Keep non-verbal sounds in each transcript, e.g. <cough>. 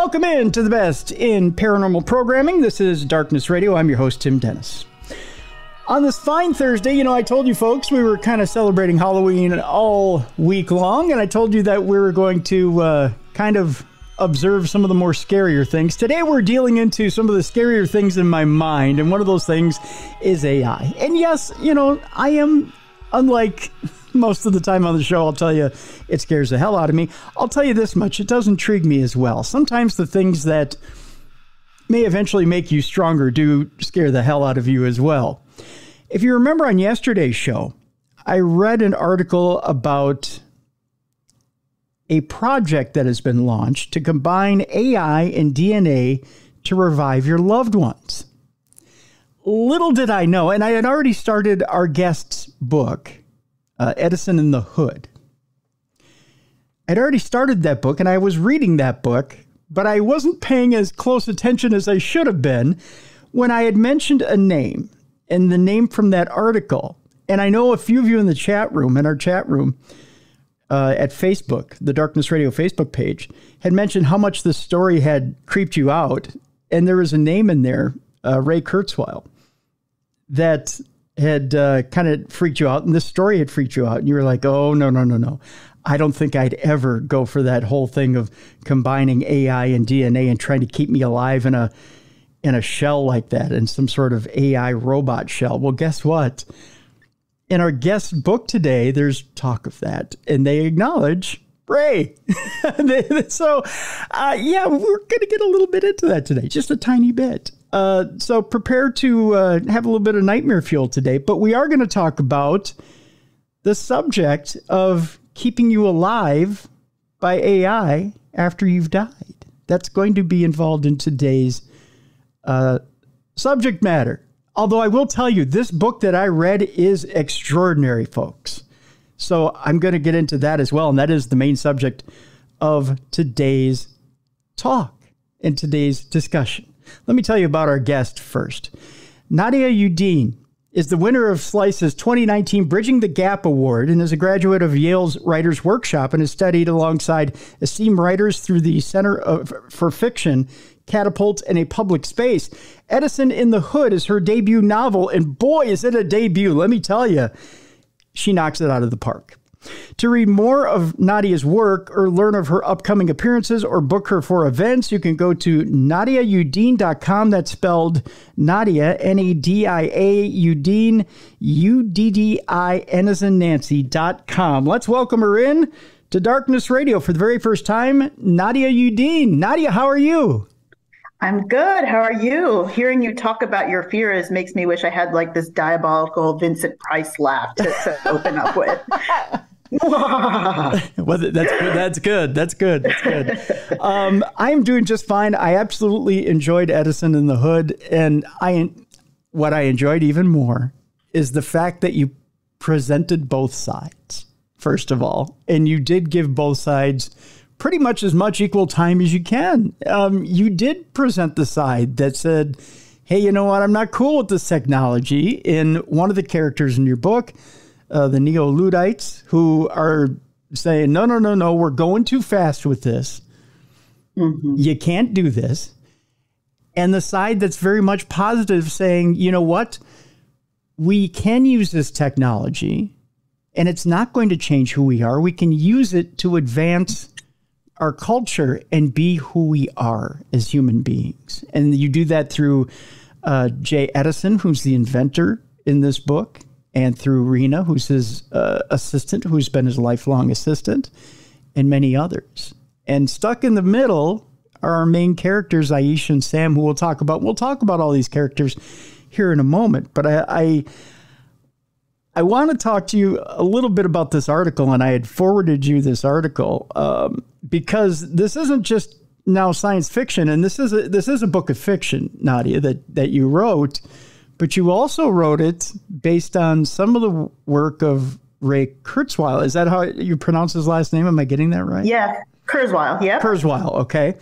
Welcome in to the best in paranormal programming. This is Darkness Radio. I'm your host, Tim Dennis. On this fine Thursday, you know, I told you folks we were kind of celebrating Halloween all week long, and I told you that we were going to uh, kind of observe some of the more scarier things. Today, we're dealing into some of the scarier things in my mind, and one of those things is AI. And yes, you know, I am unlike <laughs> most of the time on the show, I'll tell you it scares the hell out of me. I'll tell you this much it does intrigue me as well. Sometimes the things that may eventually make you stronger do scare the hell out of you as well. If you remember on yesterday's show, I read an article about a project that has been launched to combine AI and DNA to revive your loved ones. Little did I know, and I had already started our guest's book uh, Edison in the Hood. I'd already started that book and I was reading that book, but I wasn't paying as close attention as I should have been when I had mentioned a name and the name from that article. And I know a few of you in the chat room, in our chat room uh, at Facebook, the Darkness Radio Facebook page, had mentioned how much this story had creeped you out. And there was a name in there, uh, Ray Kurzweil, that had uh, kind of freaked you out and this story had freaked you out and you were like, oh, no, no, no, no. I don't think I'd ever go for that whole thing of combining AI and DNA and trying to keep me alive in a in a shell like that, in some sort of AI robot shell. Well, guess what? In our guest book today, there's talk of that, and they acknowledge Ray. <laughs> so, uh, yeah, we're going to get a little bit into that today, just a tiny bit. Uh, so prepare to uh, have a little bit of nightmare fuel today, but we are going to talk about the subject of keeping you alive by AI after you've died. That's going to be involved in today's uh, subject matter. Although I will tell you, this book that I read is extraordinary, folks. So I'm going to get into that as well. And that is the main subject of today's talk and today's discussion. Let me tell you about our guest first. Nadia Uddin is the winner of Slice's 2019 Bridging the Gap Award and is a graduate of Yale's Writers Workshop and has studied alongside esteemed writers through the Center of, for Fiction, Catapult, and a Public Space. Edison in the Hood is her debut novel, and boy, is it a debut, let me tell you. She knocks it out of the park. To read more of Nadia's work or learn of her upcoming appearances or book her for events, you can go to nadiauddin.com. That's spelled Nadia, N A D I A, Uddin, U D D I N as in Nancy.com. Let's welcome her in to Darkness Radio for the very first time, Nadia Uddin. Nadia, how are you? I'm good. How are you? Hearing you talk about your fears makes me wish I had like this diabolical Vincent Price laugh to, to open up with. <laughs> <laughs> <laughs> well, that's good. That's good. That's good. That's good. Um, I'm doing just fine. I absolutely enjoyed Edison in the Hood, and I what I enjoyed even more is the fact that you presented both sides. First of all, and you did give both sides pretty much as much equal time as you can. Um, you did present the side that said, "Hey, you know what? I'm not cool with this technology." In one of the characters in your book uh, the Neo Luddites, who are saying, no, no, no, no, we're going too fast with this. Mm-hmm. You can't do this. And the side that's very much positive saying, you know what? We can use this technology and it's not going to change who we are. We can use it to advance our culture and be who we are as human beings. And you do that through uh, Jay Edison, who's the inventor in this book and through Rena, who's his uh, assistant, who's been his lifelong assistant, and many others. And stuck in the middle are our main characters, Aisha and Sam, who we'll talk about. We'll talk about all these characters here in a moment. But I, I, I want to talk to you a little bit about this article, and I had forwarded you this article um, because this isn't just now science fiction, and this is a, this is a book of fiction, Nadia, that that you wrote but you also wrote it based on some of the work of Ray Kurzweil. Is that how you pronounce his last name? Am I getting that right? Yeah, Kurzweil. Yeah, Kurzweil. Okay.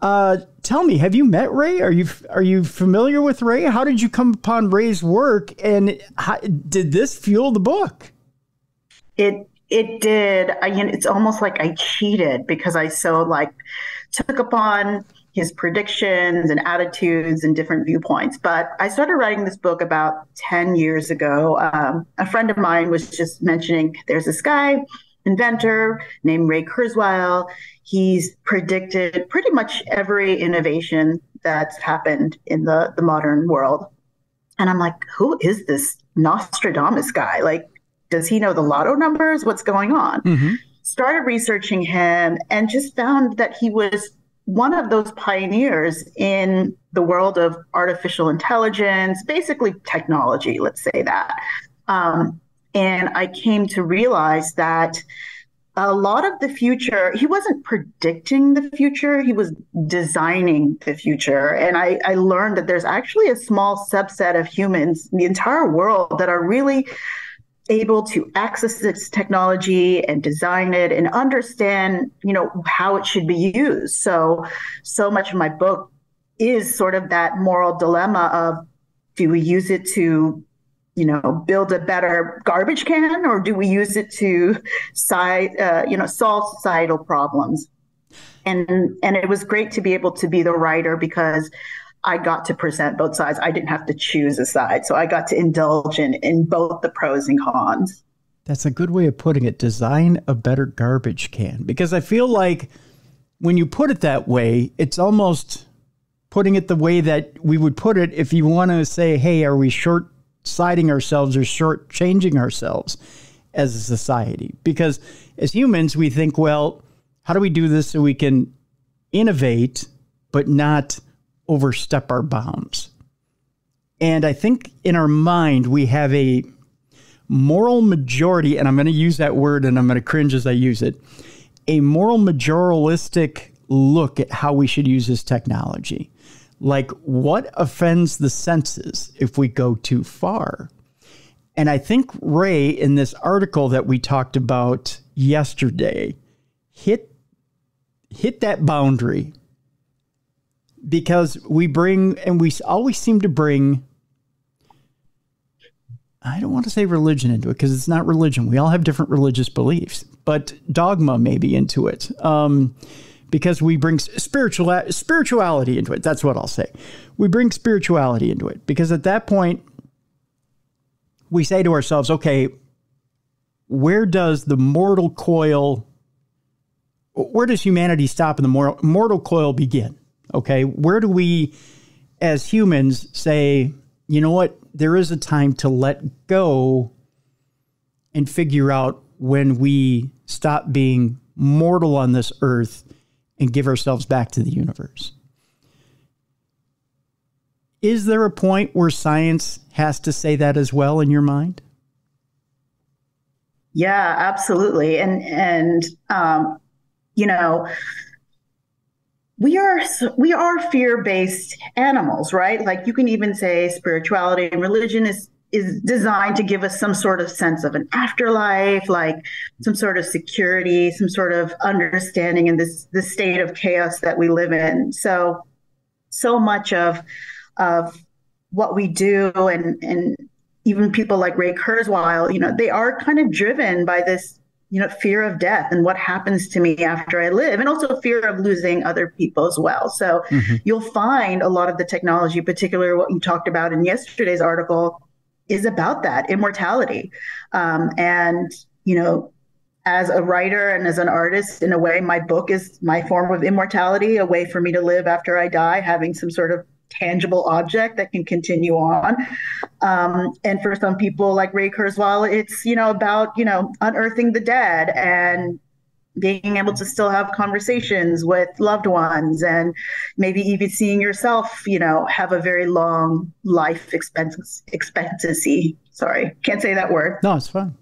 Uh, tell me, have you met Ray? Are you are you familiar with Ray? How did you come upon Ray's work, and how, did this fuel the book? It it did. I, it's almost like I cheated because I so like took upon his predictions and attitudes and different viewpoints. But I started writing this book about 10 years ago. Um, a friend of mine was just mentioning there's this guy, inventor named Ray Kurzweil. He's predicted pretty much every innovation that's happened in the, the modern world. And I'm like, who is this Nostradamus guy? Like, does he know the lotto numbers? What's going on? Mm-hmm. Started researching him and just found that he was one of those pioneers in the world of artificial intelligence, basically technology, let's say that. Um, and I came to realize that a lot of the future, he wasn't predicting the future, he was designing the future. And I, I learned that there's actually a small subset of humans the entire world that are really able to access this technology and design it and understand you know how it should be used. So so much of my book is sort of that moral dilemma of do we use it to you know build a better garbage can or do we use it to side uh, you know solve societal problems? And and it was great to be able to be the writer because I got to present both sides. I didn't have to choose a side. So I got to indulge in, in both the pros and cons. That's a good way of putting it. Design a better garbage can. Because I feel like when you put it that way, it's almost putting it the way that we would put it if you want to say, hey, are we short siding ourselves or short changing ourselves as a society? Because as humans, we think, well, how do we do this so we can innovate, but not overstep our bounds. And I think in our mind, we have a moral majority, and I'm going to use that word and I'm going to cringe as I use it a moral majoralistic look at how we should use this technology. Like, what offends the senses if we go too far? And I think Ray, in this article that we talked about yesterday, hit hit that boundary because we bring and we always seem to bring I don't want to say religion into it because it's not religion. We all have different religious beliefs, but dogma maybe into it. Um, because we bring spiritual spirituality into it. That's what I'll say. We bring spirituality into it because at that point we say to ourselves, okay, where does the mortal coil where does humanity stop and the mortal coil begin? Okay. Where do we, as humans, say, you know what? There is a time to let go and figure out when we stop being mortal on this earth and give ourselves back to the universe. Is there a point where science has to say that as well in your mind? Yeah, absolutely. And and um, you know, we are we are fear-based animals right? Like you can even say spirituality and religion is is designed to give us some sort of sense of an afterlife like some sort of security some sort of understanding in this this state of chaos that we live in. So so much of of what we do and and even people like Ray Kurzweil, you know, they are kind of driven by this you know fear of death and what happens to me after i live and also fear of losing other people as well so mm-hmm. you'll find a lot of the technology particularly what you talked about in yesterday's article is about that immortality um, and you know as a writer and as an artist in a way my book is my form of immortality a way for me to live after i die having some sort of tangible object that can continue on. Um, and for some people like Ray Kurzweil, it's, you know, about, you know, unearthing the dead and being able to still have conversations with loved ones and maybe even seeing yourself, you know, have a very long life expectancy. Sorry, can't say that word. No, it's fine.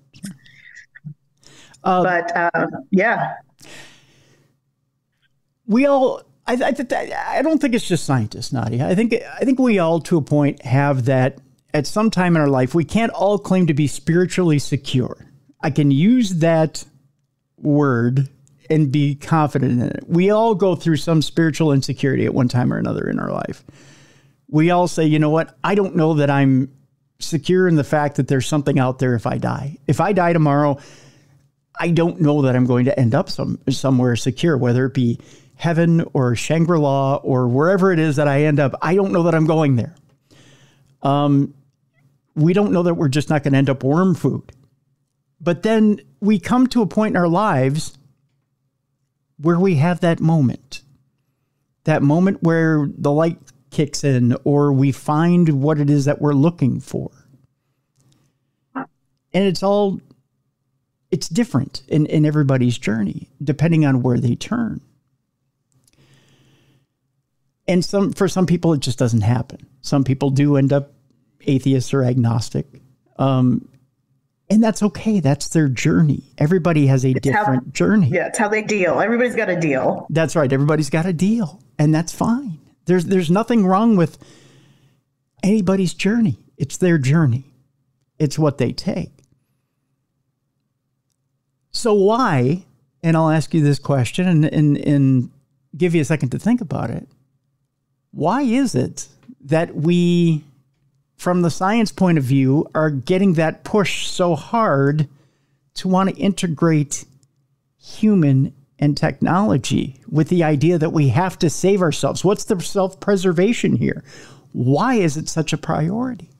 Uh, but um, yeah. We all I, I, I don't think it's just scientists, Nadia. I think I think we all, to a point, have that at some time in our life. We can't all claim to be spiritually secure. I can use that word and be confident in it. We all go through some spiritual insecurity at one time or another in our life. We all say, you know what? I don't know that I'm secure in the fact that there's something out there if I die. If I die tomorrow, I don't know that I'm going to end up some somewhere secure, whether it be heaven or Shangri La or wherever it is that I end up, I don't know that I'm going there. Um, we don't know that we're just not going to end up worm food. But then we come to a point in our lives where we have that moment, that moment where the light kicks in or we find what it is that we're looking for. And it's all, it's different in, in everybody's journey, depending on where they turn and some for some people it just doesn't happen. Some people do end up atheist or agnostic, um, and that's okay. That's their journey. Everybody has a it's different how, journey. Yeah, it's how they deal. Everybody's got a deal. That's right. Everybody's got a deal, and that's fine. There's there's nothing wrong with anybody's journey. It's their journey. It's what they take. So why? And I'll ask you this question, and and and give you a second to think about it why is it that we, from the science point of view, are getting that push so hard to want to integrate human and technology with the idea that we have to save ourselves? What's the self preservation here? Why is it such a priority?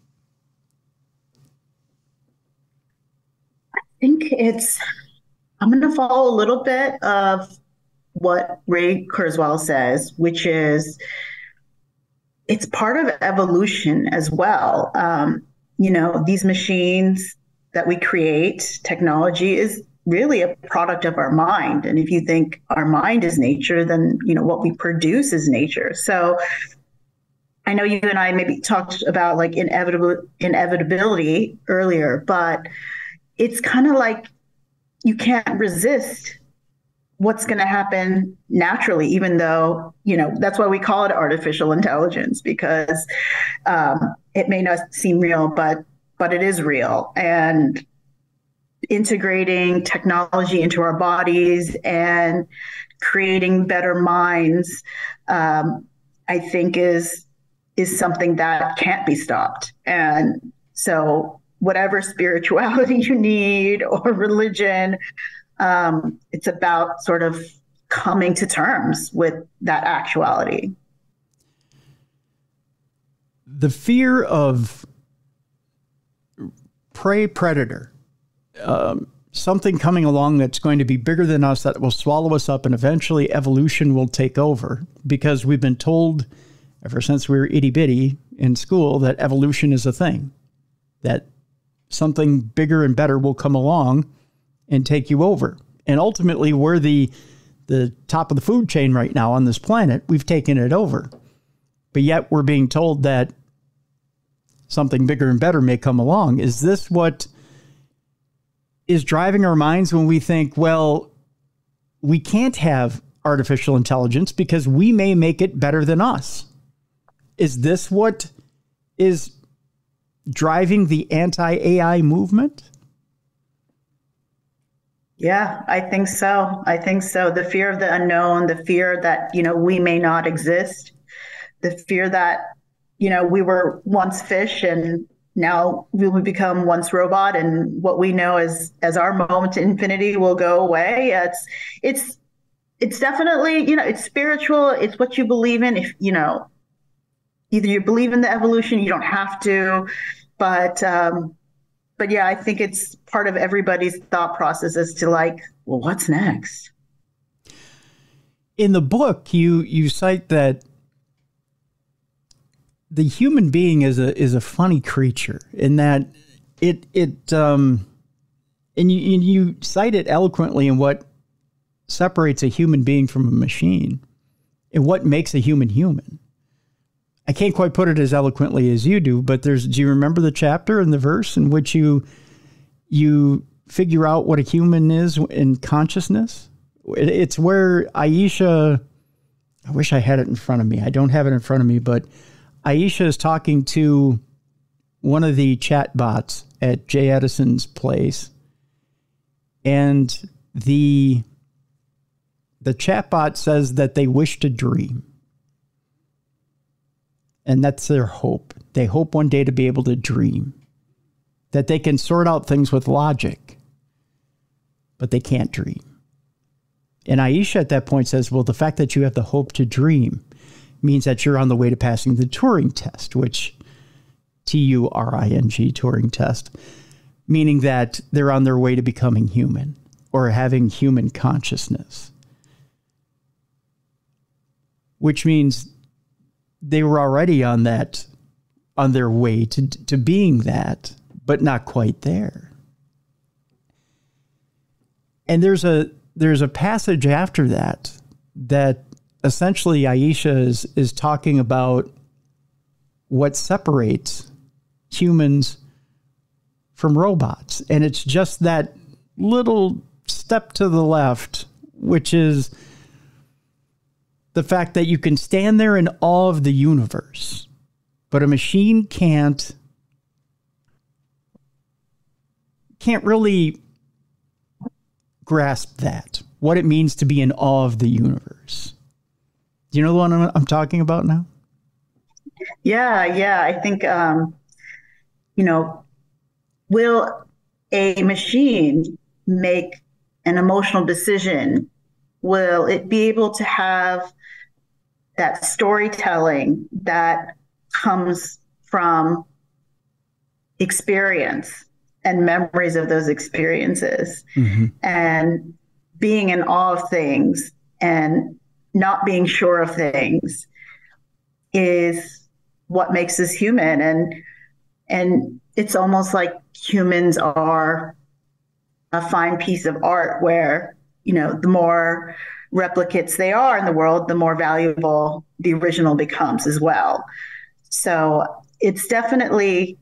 I think it's, I'm going to follow a little bit of what Ray Kurzweil says, which is it's part of evolution as well. Um, you know, these machines that we create, technology is really a product of our mind. And if you think our mind is nature, then you know what we produce is nature. So I know you and I maybe talked about like inevitable inevitability earlier, but it's kind of like you can't resist what's going to happen naturally, even though, you know, that's why we call it artificial intelligence because um, it may not seem real, but but it is real. And integrating technology into our bodies and creating better minds, um, I think is is something that can't be stopped. And so whatever spirituality <laughs> you need or religion, um, it's about sort of coming to terms with that actuality. The fear of prey predator, um, something coming along that's going to be bigger than us that will swallow us up, and eventually evolution will take over because we've been told ever since we were itty bitty in school that evolution is a thing, that something bigger and better will come along and take you over. And ultimately, we're the the top of the food chain right now on this planet. We've taken it over. But yet we're being told that something bigger and better may come along. Is this what is driving our minds when we think, well, we can't have artificial intelligence because we may make it better than us? Is this what is driving the anti AI movement? Yeah, I think so. I think so. The fear of the unknown, the fear that, you know, we may not exist, the fear that, you know, we were once fish and now we will become once robot and what we know as as our moment to infinity will go away. It's it's it's definitely, you know, it's spiritual, it's what you believe in. If, you know, either you believe in the evolution, you don't have to, but um but yeah, I think it's part of everybody's thought process as to like, well, what's next? In the book, you you cite that the human being is a is a funny creature in that it it um and you and you cite it eloquently in what separates a human being from a machine and what makes a human human. I can't quite put it as eloquently as you do, but there's do you remember the chapter and the verse in which you you figure out what a human is in consciousness? It's where Aisha I wish I had it in front of me. I don't have it in front of me, but Aisha is talking to one of the chat bots at Jay Edison's place. And the the chatbot says that they wish to dream. And that's their hope. They hope one day to be able to dream, that they can sort out things with logic, but they can't dream. And Aisha at that point says, Well, the fact that you have the hope to dream means that you're on the way to passing the Turing test, which T U R I N G, Turing test, meaning that they're on their way to becoming human or having human consciousness, which means they were already on that, on their way to, to being that, but not quite there. And there's a there's a passage after that that essentially Aisha is is talking about what separates humans from robots. And it's just that little step to the left, which is the fact that you can stand there in awe of the universe, but a machine can't can't really grasp that what it means to be in awe of the universe. Do you know the one I'm, I'm talking about now? Yeah, yeah. I think, um, you know, will a machine make an emotional decision? Will it be able to have that storytelling that comes from experience and memories of those experiences mm-hmm. and being in awe of things and not being sure of things is what makes us human and and it's almost like humans are a fine piece of art where you know the more replicates they are in the world the more valuable the original becomes as well so it's definitely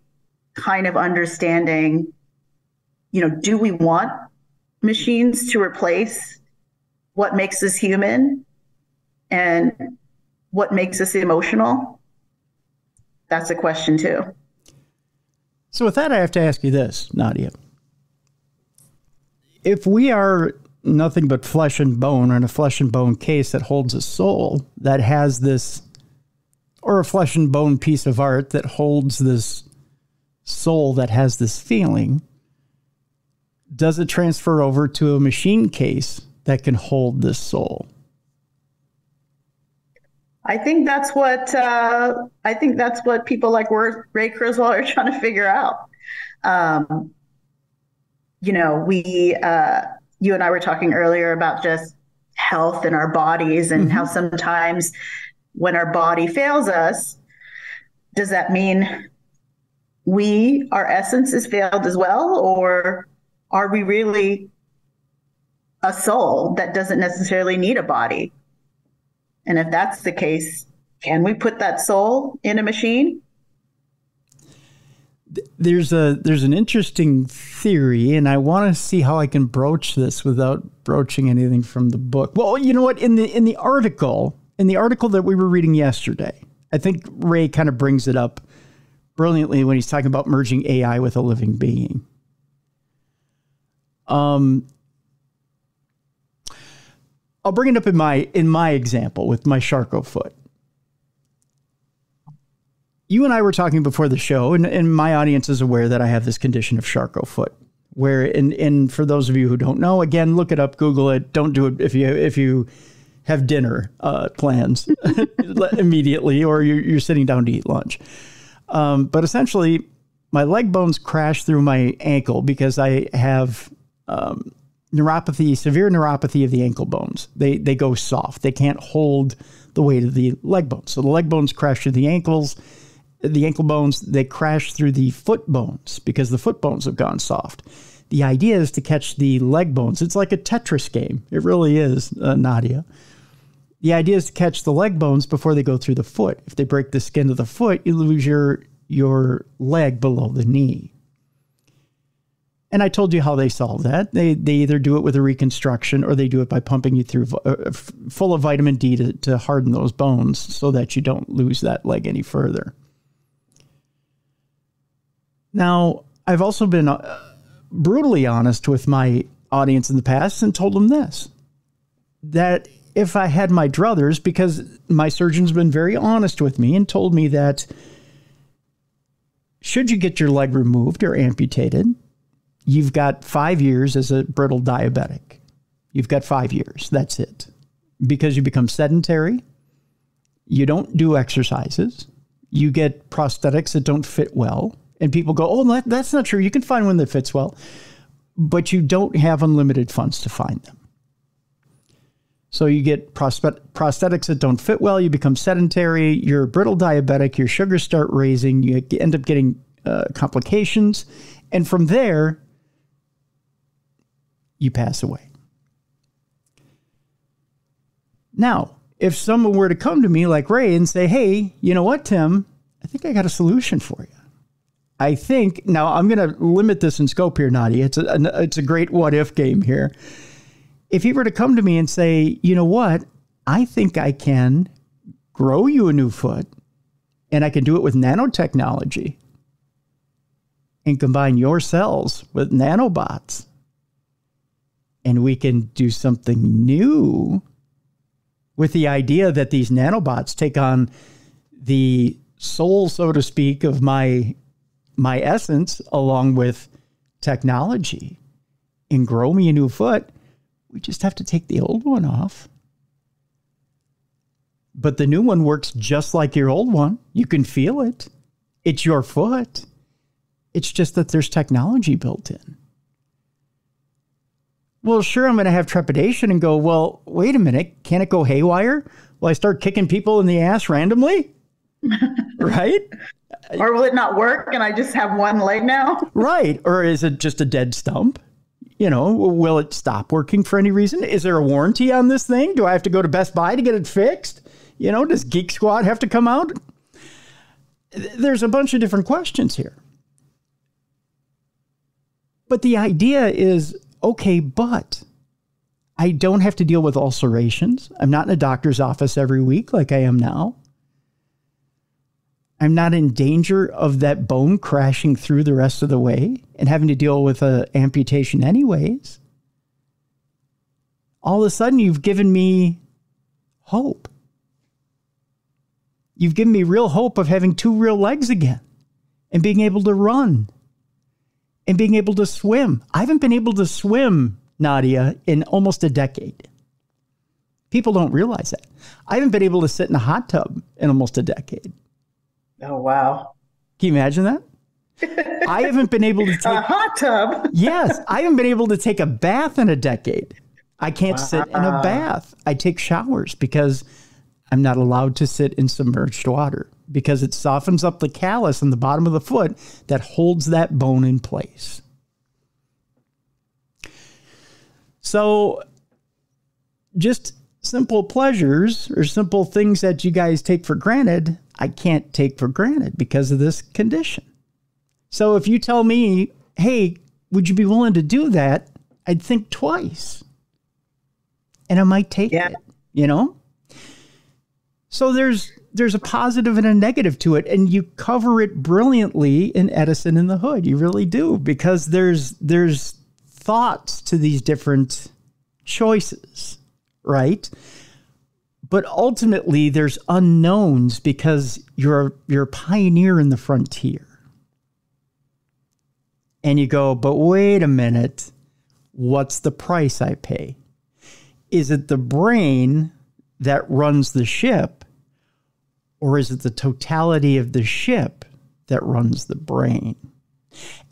kind of understanding you know do we want machines to replace what makes us human and what makes us emotional? That's a question too. So, with that, I have to ask you this, Nadia. If we are nothing but flesh and bone, in a flesh and bone case that holds a soul that has this, or a flesh and bone piece of art that holds this soul that has this feeling, does it transfer over to a machine case that can hold this soul? I think that's what uh, I think that's what people like Ray Kurzweil are trying to figure out. Um, you know, we uh, you and I were talking earlier about just health in our bodies and mm-hmm. how sometimes when our body fails us, does that mean we our essence is failed as well, or are we really a soul that doesn't necessarily need a body? And if that's the case, can we put that soul in a machine? There's a there's an interesting theory, and I want to see how I can broach this without broaching anything from the book. Well, you know what? In the in the article in the article that we were reading yesterday, I think Ray kind of brings it up brilliantly when he's talking about merging AI with a living being. Um, I'll bring it up in my in my example with my Charcot foot. You and I were talking before the show, and, and my audience is aware that I have this condition of Charcot foot. Where and and for those of you who don't know, again, look it up, Google it. Don't do it if you if you have dinner uh, plans <laughs> immediately, or you're, you're, sitting down to eat lunch. Um, but essentially, my leg bones crash through my ankle because I have um, neuropathy, severe neuropathy of the ankle bones. They they go soft. They can't hold the weight of the leg bones. So the leg bones crash through the ankles, the ankle bones, they crash through the foot bones because the foot bones have gone soft. The idea is to catch the leg bones. It's like a Tetris game. It really is, uh, Nadia. The idea is to catch the leg bones before they go through the foot. If they break the skin of the foot, you lose your your leg below the knee. And I told you how they solve that. They, they either do it with a reconstruction or they do it by pumping you through uh, full of vitamin D to, to harden those bones so that you don't lose that leg any further. Now, I've also been uh, brutally honest with my audience in the past and told them this that if I had my druthers, because my surgeon's been very honest with me and told me that should you get your leg removed or amputated, you've got five years as a brittle diabetic. You've got five years. That's it. Because you become sedentary, you don't do exercises, you get prosthetics that don't fit well. And people go, oh, that, that's not true. You can find one that fits well, but you don't have unlimited funds to find them. So you get prosthetics that don't fit well, you become sedentary, you're brittle diabetic, your sugars start raising, you end up getting uh, complications. And from there, you pass away. Now, if someone were to come to me like Ray and say, hey, you know what, Tim, I think I got a solution for you. I think, now I'm going to limit this in scope here, Nadia. It's a, it's a great what if game here. If he were to come to me and say, you know what, I think I can grow you a new foot and I can do it with nanotechnology and combine your cells with nanobots and we can do something new with the idea that these nanobots take on the soul, so to speak, of my my essence along with technology and grow me a new foot. We just have to take the old one off. But the new one works just like your old one. You can feel it. It's your foot. It's just that there's technology built in. Well, sure, I'm going to have trepidation and go, well, wait a minute. Can it go haywire? Will I start kicking people in the ass randomly? <laughs> right? Or will it not work and I just have one leg now? right. Or is it just a dead stump? You know, will it stop working for any reason? Is there a warranty on this thing? Do I have to go to Best Buy to get it fixed? You know, does Geek Squad have to come out? There's a bunch of different questions here. But the idea is okay, but I don't have to deal with ulcerations. I'm not in a doctor's office every week like I am now. I'm not in danger of that bone crashing through the rest of the way and having to deal with an amputation, anyways. All of a sudden, you've given me hope. You've given me real hope of having two real legs again and being able to run and being able to swim. I haven't been able to swim, Nadia, in almost a decade. People don't realize that. I haven't been able to sit in a hot tub in almost a decade. Oh, wow. Can you imagine that? <laughs> I haven't been able to take a hot tub. yes, I haven't been able to take a bath in a decade. I can't wow. sit in a bath. I take showers because I'm not allowed to sit in submerged water because it softens up the callus in the bottom of the foot that holds that bone in place. So, just simple pleasures or simple things that you guys take for granted, I can't take for granted because of this condition. So, if you tell me, hey, would you be willing to do that? I'd think twice. And I might take yeah. it, you know? So there's there's a positive and a negative to it, and you cover it brilliantly in Edison in the Hood. You really do because there's there's thoughts to these different choices, right? But ultimately, there's unknowns because you're you're a pioneer in the frontier. And you go, but wait a minute, what's the price I pay? Is it the brain that runs the ship, or is it the totality of the ship that runs the brain?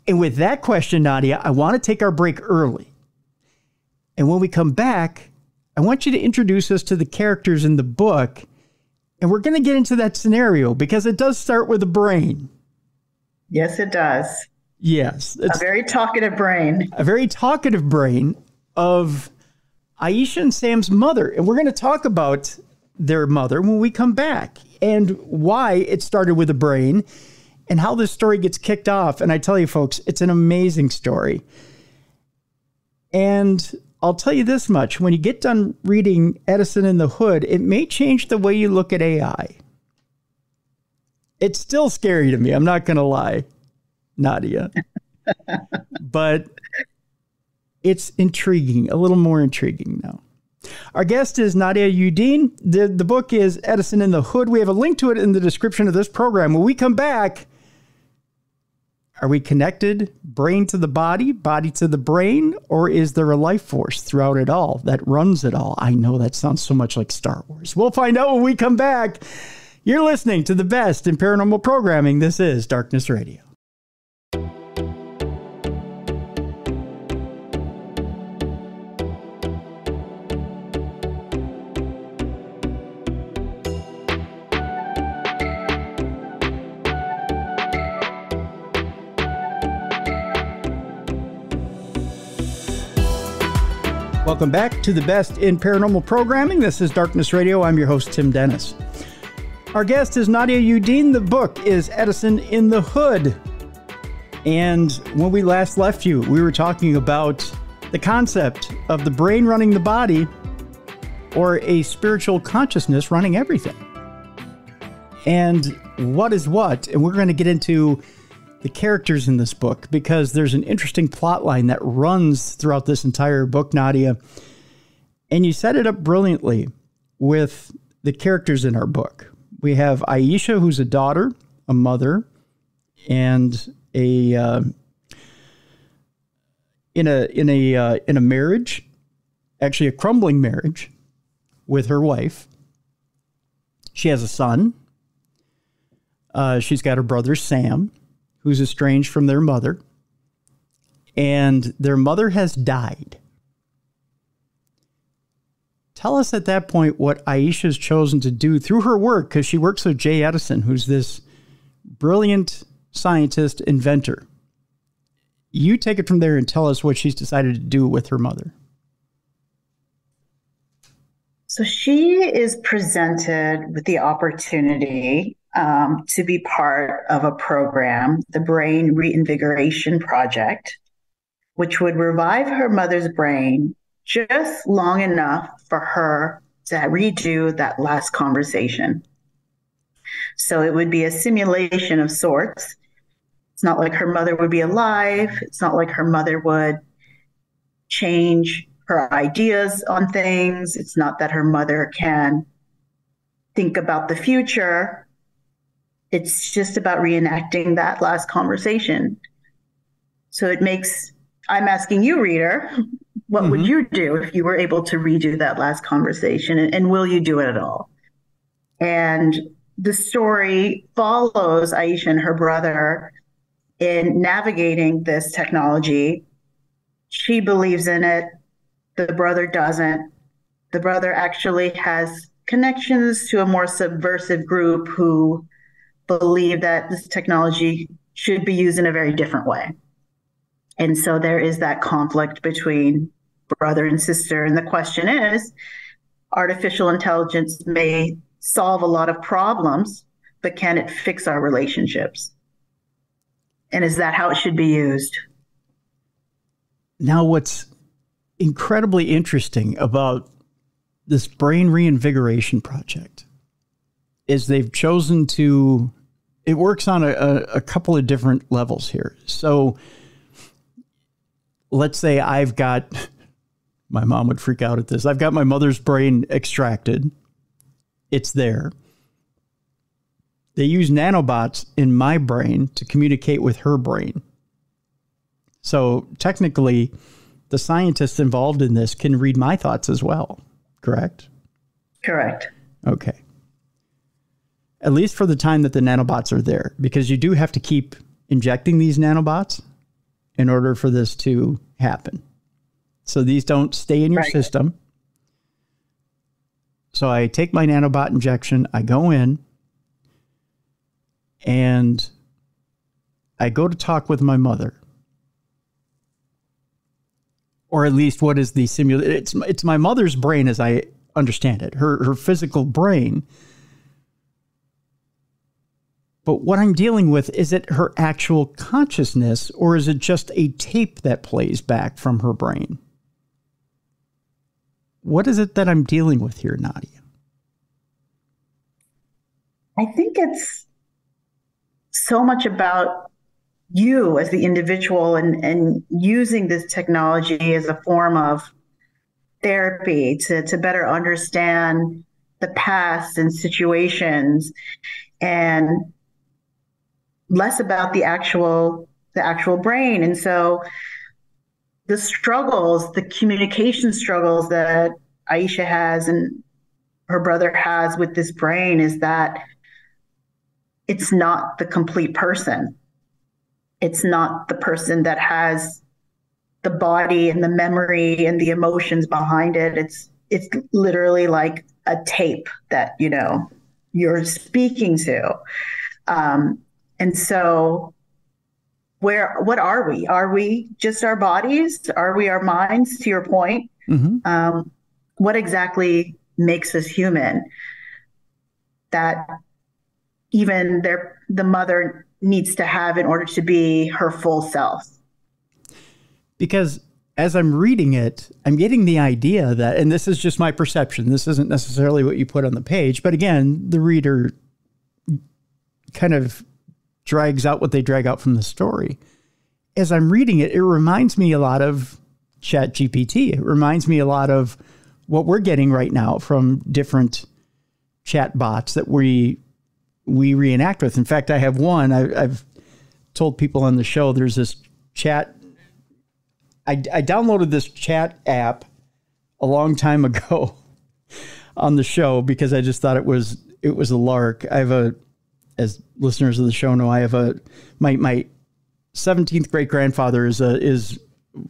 And with that question, Nadia, I want to take our break early. And when we come back, I want you to introduce us to the characters in the book. And we're going to get into that scenario because it does start with the brain. Yes, it does. Yes. It's a very talkative brain. A very talkative brain of Aisha and Sam's mother. And we're going to talk about their mother when we come back and why it started with a brain and how this story gets kicked off. And I tell you, folks, it's an amazing story. And I'll tell you this much when you get done reading Edison in the Hood, it may change the way you look at AI. It's still scary to me. I'm not going to lie, Nadia. <laughs> but it's intriguing, a little more intriguing now. Our guest is Nadia Uddin. The, the book is Edison in the Hood. We have a link to it in the description of this program. When we come back, Are we connected brain to the body, body to the brain, or is there a life force throughout it all that runs it all? I know that sounds so much like Star Wars. We'll find out when we come back. You're listening to the best in paranormal programming. This is Darkness Radio. Welcome back to the best in paranormal programming. This is Darkness Radio. I'm your host, Tim Dennis. Our guest is Nadia Uddin. The book is Edison in the Hood. And when we last left you, we were talking about the concept of the brain running the body or a spiritual consciousness running everything. And what is what? And we're going to get into the characters in this book because there's an interesting plot line that runs throughout this entire book, Nadia. And you set it up brilliantly with the characters in our book. We have Aisha, who's a daughter, a mother, and a uh, in a in a uh, in a marriage, actually a crumbling marriage, with her wife. She has a son. Uh, she's got her brother Sam who's estranged from their mother, and their mother has died. Tell us at that point what Aisha's chosen to do through her work, because she works with Jay Edison, who's this brilliant scientist, inventor. You take it from there and tell us what she's decided to do with her mother. So she is presented with the opportunity um, to be part of a program, the Brain Reinvigoration Project, which would revive her mother's brain just long enough for her to redo that last conversation. So it would be a simulation of sorts. It's not like her mother would be alive. It's not like her mother would change her ideas on things. It's not that her mother can think about the future it's just about reenacting that last conversation. So it makes, I'm asking you, reader, what mm-hmm. would you do if you were able to redo that last conversation? And, and will you do it at all? And the story follows Aisha and her brother in navigating this technology. She believes in it, the brother doesn't. The brother actually has connections to a more subversive group who believe that this technology should be used in a very different way. And so there is that conflict between brother and sister. And the question is artificial intelligence may solve a lot of problems, but can it fix our relationships? And is that how it should be used? Now, what's incredibly interesting about this brain reinvigoration project is they've chosen to it works on a, a, couple of different levels here. So let's say I've got <laughs> my mom would freak out at this. I've got my mother's brain extracted. It's there. They use nanobots in my brain to communicate with her brain. So technically, the scientists involved in this can read my thoughts as well, correct? Correct. Okay at least for the time that the nanobots are there, because you do have to keep injecting these nanobots in order for this to happen. So these don't stay in your right. system. So I take my nanobot injection, I go in, and I go to talk with my mother. Or at least what is the simulation? It's, it's my mother's brain as I understand it, her, her physical brain but what I'm dealing with is it her actual consciousness or is it just a tape that plays back from her brain? What is it that I'm dealing with here, Nadia? I think it's so much about you as the individual and, and using this technology as a form of therapy to, to better understand the past and situations and less about the actual the actual brain. And so the struggles, the communication struggles that Aisha has and her brother has with this brain is that it's not the complete person. It's not the person that has the body and the memory and the emotions behind it. It's it's literally like a tape that you know you're speaking to. Um, and so where what are we? Are we just our bodies? Are we our minds to your point? Mm-hmm. um, what exactly makes us human? That even their the mother needs to have in order to be her full self. Because as i'm reading it i'm getting the idea that and this is just my perception this isn't necessarily what you put on the page but again the reader kind of drags out what they drag out from the story. As I'm reading it, it reminds me a lot of Chat GPT. It reminds me a lot of what we're getting right now from different chat bots that we we reenact with. In fact, I have one. I, have told people on the show there's this chat. I, I downloaded this chat app a long time <laughs> ago on the show because I just thought it was it was a lark. I have a as listeners of the show know, I have a my my seventeenth great grandfather is a is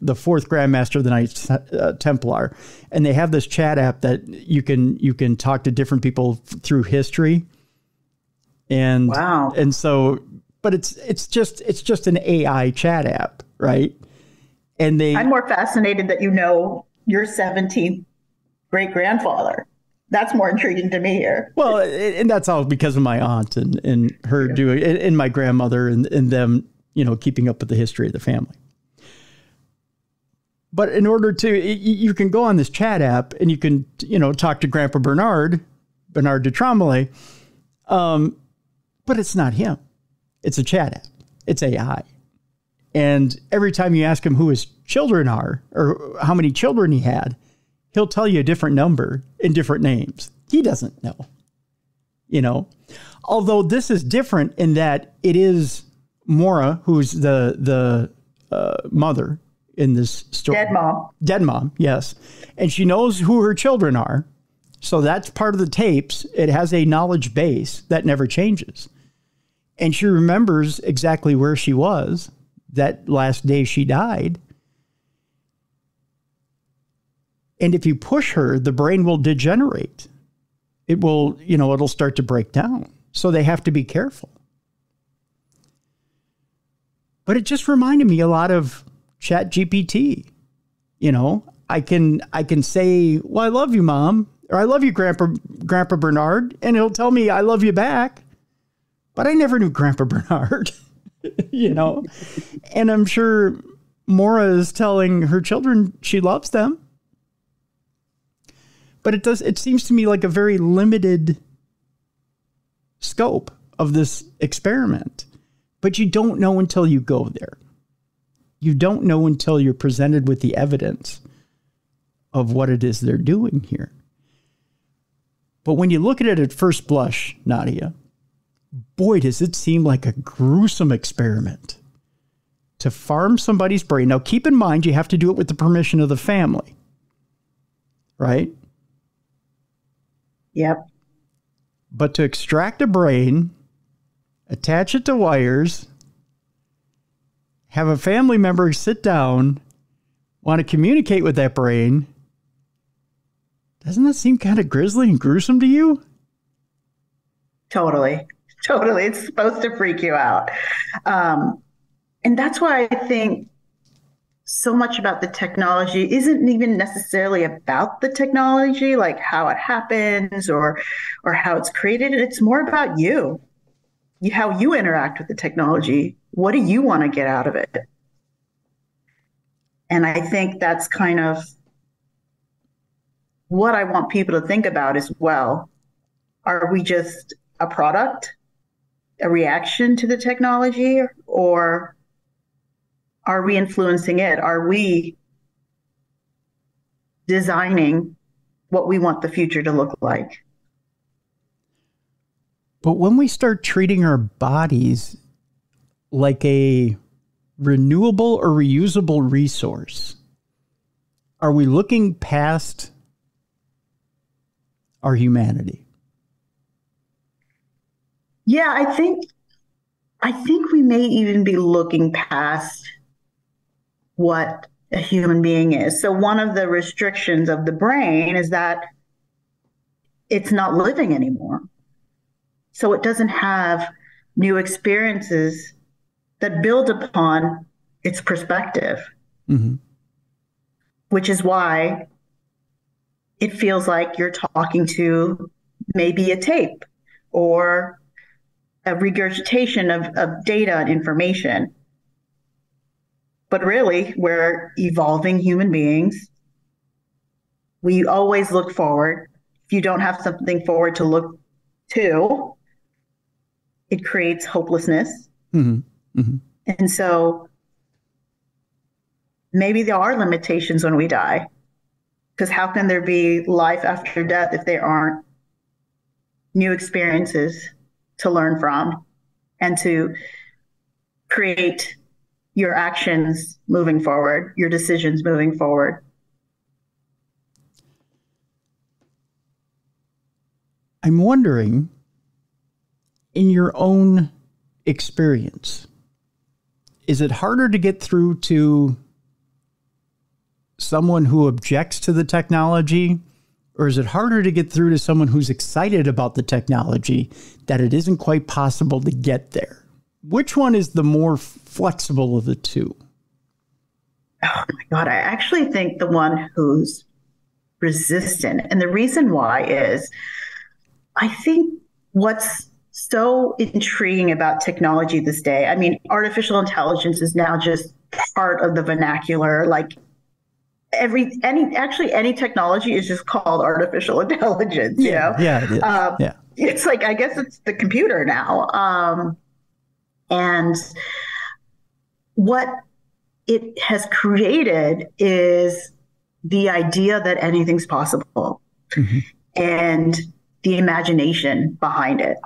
the fourth Grandmaster of the Knights uh, Templar, and they have this chat app that you can you can talk to different people through history. And wow, and so, but it's it's just it's just an AI chat app, right? And they, I'm more fascinated that you know your seventeenth great grandfather that's more intriguing to me here. Well, and that's all because of my aunt and, and her yeah. doing, and my grandmother and, and them, you know, keeping up with the history of the family. But in order to, you can go on this chat app and you can, you know, talk to Grandpa Bernard, Bernard de Tremelay, um, but it's not him. It's a chat app. It's AI. And every time you ask him who his children are or how many children he had, he'll tell you a different number in different names. He doesn't know. You know, although this is different in that it is Mora who's the the uh, mother in this story. Dead mom. Dead mom, yes, and she knows who her children are. So that's part of the tapes. It has a knowledge base that never changes. And she remembers exactly where she was that last day she died And if you push her, the brain will degenerate. It will, you know, it'll start to break down. So they have to be careful. But it just reminded me a lot of Chat GPT. You know, I can I can say, "Well, I love you, mom," or "I love you, Grandpa Grandpa Bernard," and he'll tell me, "I love you back." But I never knew Grandpa <laughs> Bernard, <laughs> you know. and I'm sure Mora is telling her children she loves them but it does it seems to me like a very limited scope of this experiment. But you don't know until you go there. You don't know until you're presented with the evidence of what it is they're doing here. But when you look at it at first blush, Nadia, boy, does it seem like a gruesome experiment to farm somebody's brain. Now, keep in mind, you have to do it with the permission of the family, right? Yep. But to extract a brain, attach it to wires, have a family member sit down, want to communicate with that brain, doesn't that seem kind of grisly and gruesome to you? Totally. Totally. It's supposed to freak you out. Um, and that's why I think so much about the technology isn't even necessarily about the technology like how it happens or or how it's created. It's more about you how you interact with the technology. What do you want to get out of it? And i think that's kind of what i want people to think about as well. Are we just a product a reaction to the technology or are we influencing it? Are we designing what we want the future to look like? But when we start treating our bodies like a renewable or reusable resource, are we looking past our humanity? Yeah, I think I think we may even be looking past what a human being is. So one of the restrictions of the brain is that it's not living anymore. So it doesn't have new experiences that build upon its perspective, mm-hmm. which is why it feels like you're talking to maybe a tape or a regurgitation of, of data and information. But really, we're evolving human beings. We always look forward. If you don't have something forward to look to, it creates hopelessness. Mm-hmm. Mm-hmm. And so maybe there are limitations when we die. Because how can there be life after death if there aren't new experiences to learn from and to create your actions moving forward, your decisions moving forward? I'm wondering in your own experience, is it harder to get through to someone who objects to the technology? Or is it harder to get through to someone who's excited about the technology that it isn't quite possible to get there? Which one is the more flexible of the two? Oh my God, I actually think the one who's resistant. And the reason why is I think what's so intriguing about technology this day. I mean, artificial intelligence is now just part of the vernacular. Like every any actually any technology is just called artificial <laughs> intelligence. You yeah, know? yeah, it um, yeah. It's like I guess it's the computer now. Um, and what it has created is the idea that anything's possible mm-hmm. and the imagination behind it.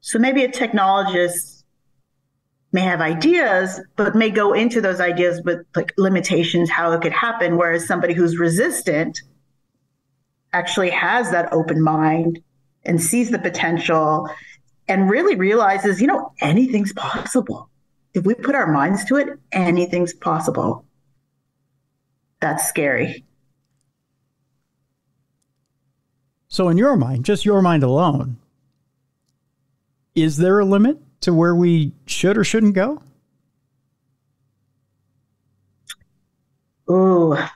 So maybe a technologist may have ideas, but may go into those ideas with like limitations, how it could happen. Whereas somebody who's resistant actually has that open mind and sees the potential and really realizes, you know, anything's possible. If we put our minds to it, anything's possible. That's scary. So, in your mind, just your mind alone, is there a limit to where we should or shouldn't go? Oh,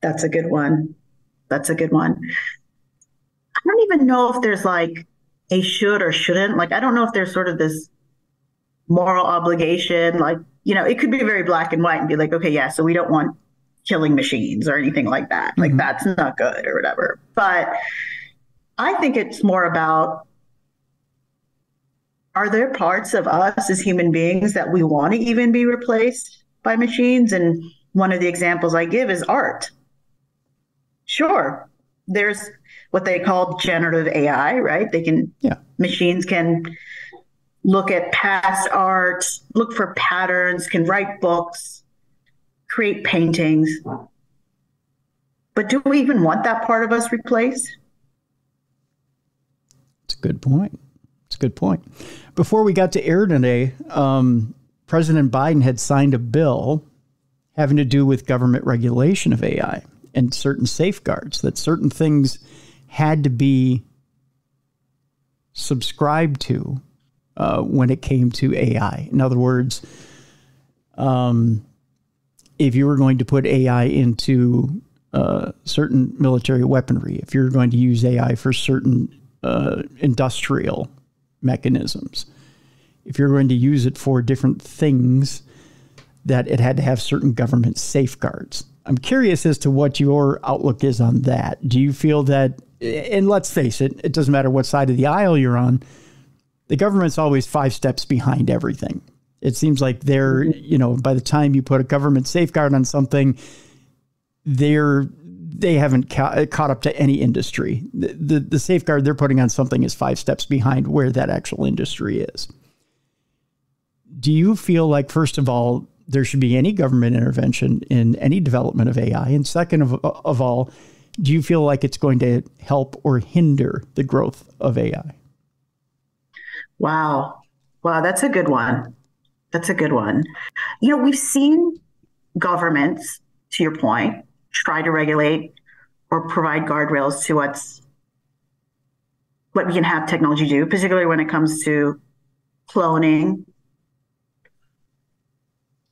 that's a good one. That's a good one. I don't even know if there's like a should or shouldn't. Like, I don't know if there's sort of this moral obligation. Like, you know, it could be very black and white and be like, okay, yeah, so we don't want killing machines or anything like that. Like, mm-hmm. that's not good or whatever. But I think it's more about are there parts of us as human beings that we want to even be replaced by machines? And one of the examples I give is art. Sure, there's what they call generative AI, right? They can, yeah. machines can look at past art, look for patterns, can write books, create paintings. But do we even want that part of us replaced? It's a good point. It's a good point. Before we got to air today, um, President Biden had signed a bill having to do with government regulation of AI and certain safeguards that certain things had to be subscribed to uh, when it came to AI. In other words, um, if you were going to put AI into uh, certain military weaponry, if you're going to use AI for certain uh, industrial mechanisms. If you're going to use it for different things, that it had to have certain government safeguards. I'm curious as to what your outlook is on that. Do you feel that, and let's face it, it doesn't matter what side of the aisle you're on, the government's always five steps behind everything. It seems like they're, you know, by the time you put a government safeguard on something, they're they haven't ca- caught up to any industry. The, the, the safeguard they're putting on something is five steps behind where that actual industry is. do you feel like, first of all, there should be any government intervention in any development of AI? And second of, of all, do you feel like it's going to help or hinder the growth of AI? Wow. Wow, that's a good one. That's a good one. You know, we've seen governments, to your point, try to regulate or provide guardrails to what's what we can have technology do, particularly when it comes to cloning,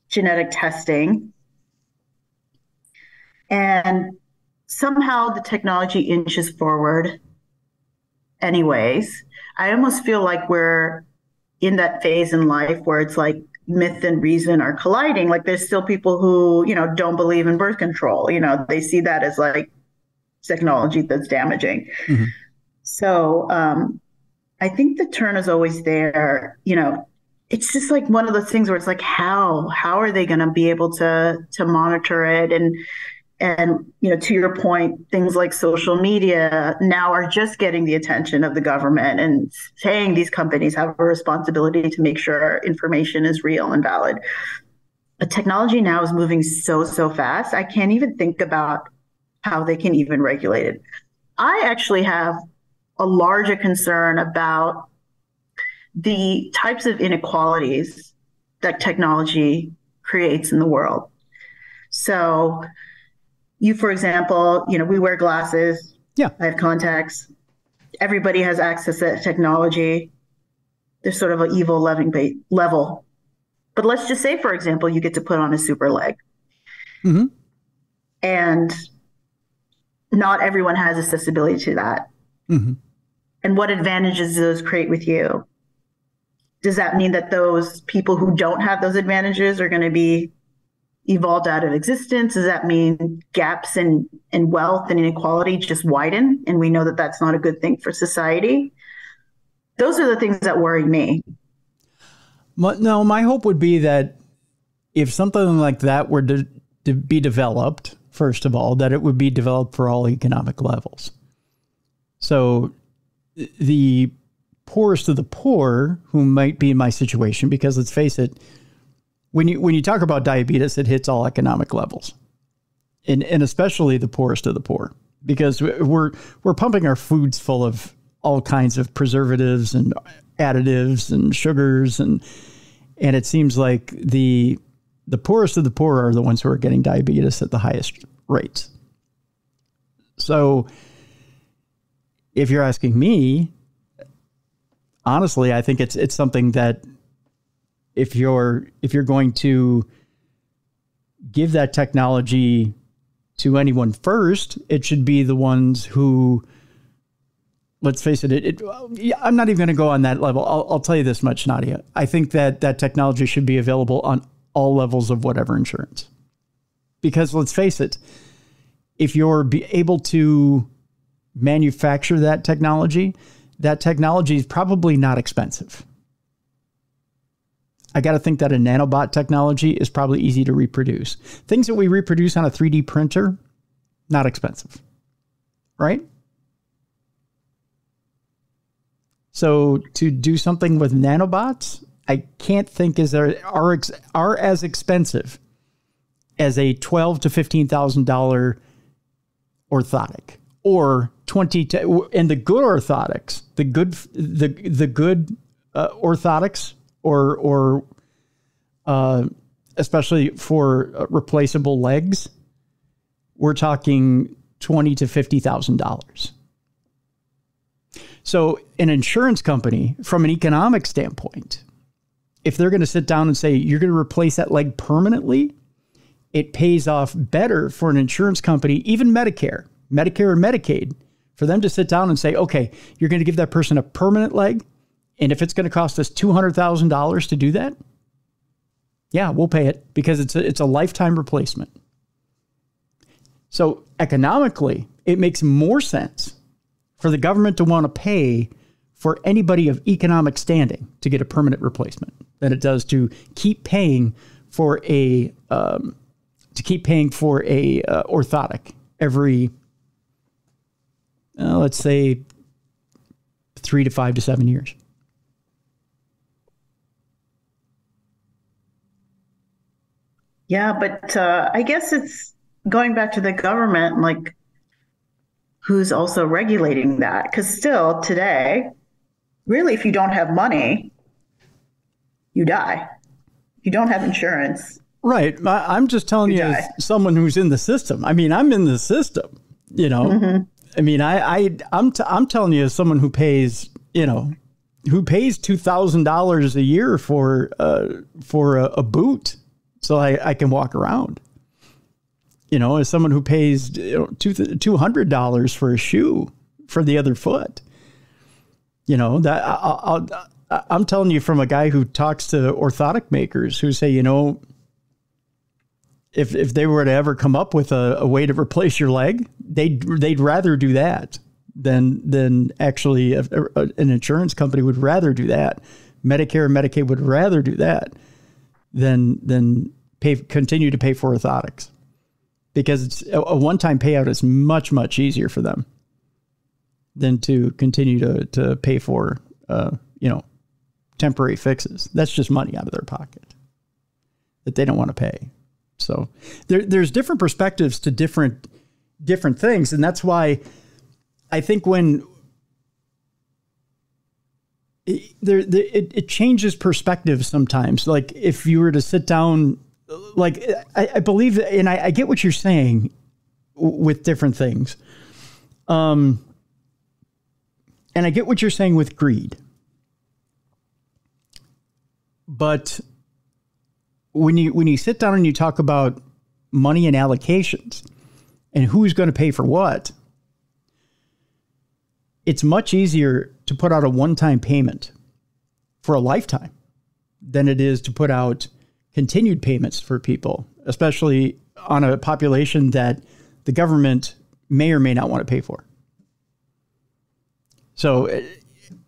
genetic testing. And somehow the technology inches forward anyways. I almost feel like we're in that phase in life where it's like myth and reason are colliding. Like there's still people who, you know, don't believe in birth control. You know, they see that as like technology that's damaging. Mm-hmm. So um, I think the turn is always there. You know, it's just like one of those things where it's like, how how are they going to be able to to monitor it and and you know to your point things like social media now are just getting the attention of the government and saying these companies have a responsibility to make sure information is real and valid but technology now is moving so so fast i can't even think about how they can even regulate it i actually have a larger concern about the types of inequalities that technology creates in the world. So, you, for example, you know, we wear glasses. Yeah. I have contacts. Everybody has access to technology. There's sort of an evil loving level. But let's just say, for example, you get to put on a super leg. Mm-hmm. And not everyone has accessibility to that. Mm-hmm. And what advantages do those create with you? Does that mean that those people who don't have those advantages are going to be evolved out of existence? Does that mean gaps in, in wealth and inequality just widen? And we know that that's not a good thing for society. Those are the things that worry me. No, my hope would be that if something like that were to, to be developed, first of all, that it would be developed for all economic levels. So the poorest of the poor who might be in my situation, because let's face it, when you when you talk about diabetes, it hits all economic levels, and and especially the poorest of the poor, because we're we're pumping our foods full of all kinds of preservatives and additives and sugars and and it seems like the the poorest of the poor are the ones who are getting diabetes at the highest rates. So if you're asking me, honestly, I think it's it's something that if you're if you're going to give that technology to anyone first, it should be the ones who let's face it, it, it I'm not even going to go on that level. I'll, I'll, tell you this much, Nadia. I think that that technology should be available on all levels of whatever insurance. Because let's face it, if you're able to manufacture that technology, that technology is probably not expensive. I got to think that a nanobot technology is probably easy to reproduce. Things that we reproduce on a 3D printer, not expensive, right? So to do something with nanobots, I can't think is there are are as expensive as a twelve to fifteen thousand dollar orthotic or 20 to, and the good orthotics, the good the the good uh, orthotics or or uh, especially for uh, replaceable legs, we're talking twenty to fifty thousand dollars. So, an insurance company, from an economic standpoint, if they're going to sit down and say you're going to replace that leg permanently, it pays off better for an insurance company, even Medicare, Medicare or Medicaid, for them to sit down and say, okay, you're going to give that person a permanent leg. And if it's going to cost us $200,000 to do that, yeah, we'll pay it because it's a, it's a lifetime replacement. So economically, it makes more sense for the government to want to pay for anybody of economic standing to get a permanent replacement than it does to keep paying for a um, to keep paying for a uh, orthotic every uh, let's say three to five to seven years. Yeah, but uh, I guess it's going back to the government, like who's also regulating that? Because still today, really, if you don't have money, you die. You don't have insurance. Right. I, am just telling you, you as someone who's in the system. I mean, I'm in the system. You know. Mm-hmm. I mean, I, I I'm t- I'm telling you, as someone who pays, you know, who pays two thousand dollars a year for uh, for a, a boot, so I, I can walk around. You know, as someone who pays two two hundred dollars for a shoe for the other foot. You know that I, I, I'm telling you from a guy who talks to orthotic makers who say, you know, if if they were to ever come up with a, a way to replace your leg, they'd they'd rather do that than than actually a, a, an insurance company would rather do that. Medicare and Medicaid would rather do that than than pay continue to pay for orthotics because it's a, a one time payout is much much easier for them than to continue to to pay for uh, you know temporary fixes. That's just money out of their pocket that they don't want to pay. So there, there's different perspectives to different different things, and that's why I think when it, there, it, it changes perspective sometimes. Like if you were to sit down, like I, I believe, and I, I, get what you're saying with different things. Um, and I get what you're saying with greed, but when you when you sit down and you talk about money and allocations and who's going to pay for what, it's much easier to put out a one-time payment for a lifetime than it is to put out continued payments for people, especially on a population that the government may or may not want to pay for. So, eh,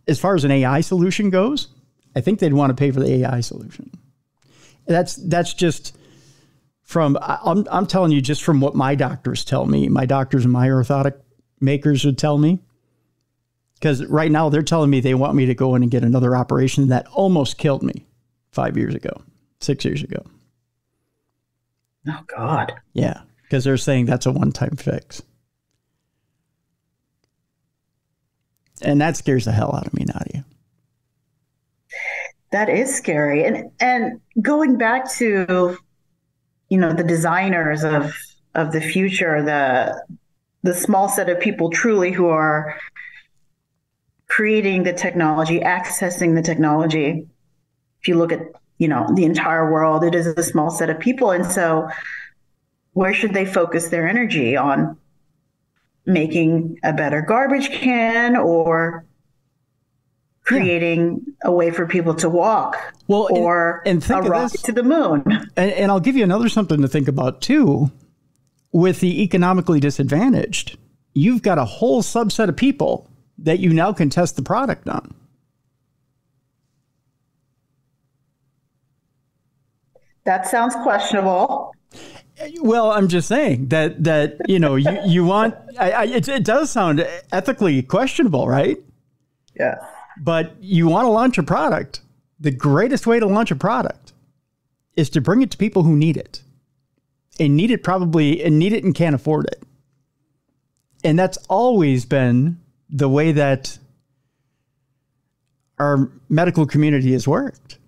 as far as an AI solution goes, I think they'd want to pay for the AI solution. That's that's just from I'm I'm telling you just from what my doctors tell me. My doctors and my orthotic makers would tell me. Because right now they're telling me they want me to go in and get another operation that almost killed me five years ago, six years ago. Oh God. Yeah, because they're saying that's a one-time fix. And that scares the hell out of me, Nadia. That is scary. And and going back to you know the designers of of the future, the the small set of people truly who are creating the technology, accessing the technology. If you look at, you know, the entire world, it is a small set of people. And so where should they focus their energy on making a better garbage can or creating yeah. a way for people to walk well, or and, and a rocket to the moon. And, and I'll give you another something to think about too. With the economically disadvantaged, you've got a whole subset of people that you now can test the product on. That sounds questionable. Well, I'm just saying that that you know you you want I, I, it, it does sound ethically questionable, right? Yeah but you want to launch a product. The greatest way to launch a product is to bring it to people who need it and need it probably and need it and can't afford it. And that's always been the way that our medical community has worked.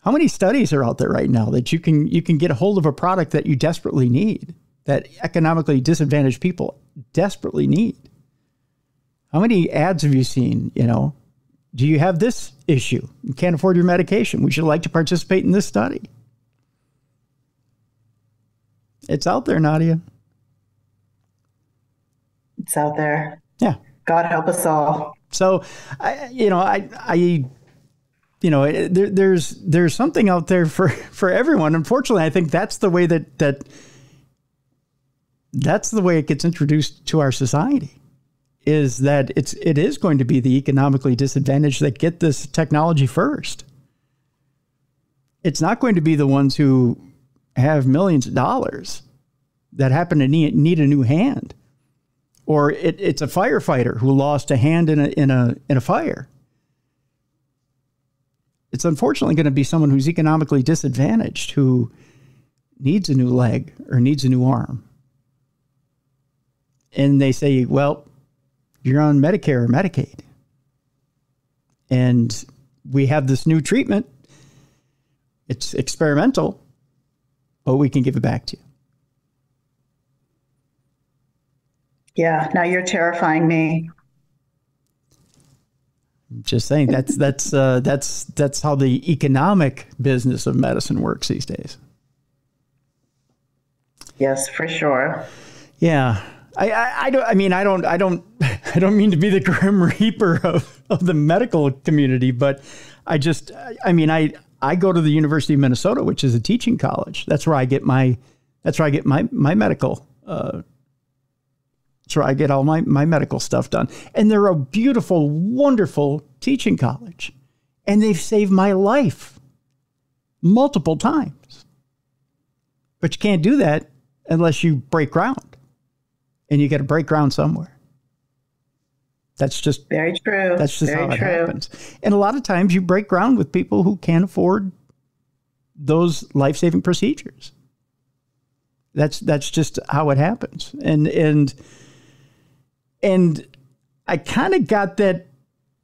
How many studies are out there right now that you can you can get a hold of a product that you desperately need, that economically disadvantaged people desperately need? How many ads have you seen, you know, do you have this issue? You can't afford your medication. Would you like to participate in this study? It's out there, Nadia. It's out there. God help us all. So, I, you know, I, I, you know, there, there's there's something out there for <laughs> for everyone. Unfortunately, I think that's the way that that that's the way it gets introduced to our society is that it's it is going to be the economically disadvantaged that get this technology first. It's not going to be the ones who have millions of dollars that happen to need, need a new hand, or it, it's a firefighter who lost a hand in a in a in a fire. It's unfortunately going to be someone who's economically disadvantaged who needs a new leg or needs a new arm. And they say, well, you're on Medicare or Medicaid. And we have this new treatment. It's experimental, but we can give it back to you. Yeah, now you're terrifying me. Just saying that's <laughs> that's uh, that's that's how the economic business of medicine works these days. Yes, for sure. Yeah, I, I, I, don't. I mean, I don't. I don't. <laughs> I don't mean to be the grim reaper of, of the medical community, but I just. I mean, I I go to the University of Minnesota, which is a teaching college. That's where I get my. That's where I get my my medical. Uh, where I get all my my medical stuff done, and they're a beautiful, wonderful teaching college, and they've saved my life multiple times. But you can't do that unless you break ground and you got to break ground somewhere. That's just very true. That's just very how it true. happens. And a lot of times you break ground with people who can't afford those life saving procedures. That's that's just how it happens. And and and I kind of got that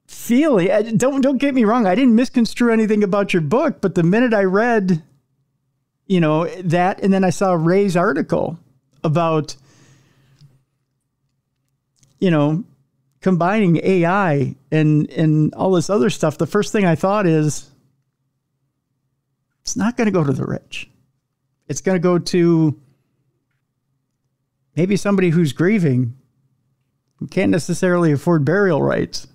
feeling. I, don't don't get me wrong. I didn't misconstrue anything about your book, but the minute I read, you know that, and then I saw Ray's article about you know, combining AI and and all this other stuff, the first thing I thought is it's not going to go to the rich. It's going to go to maybe somebody who's grieving can't necessarily afford burial rites.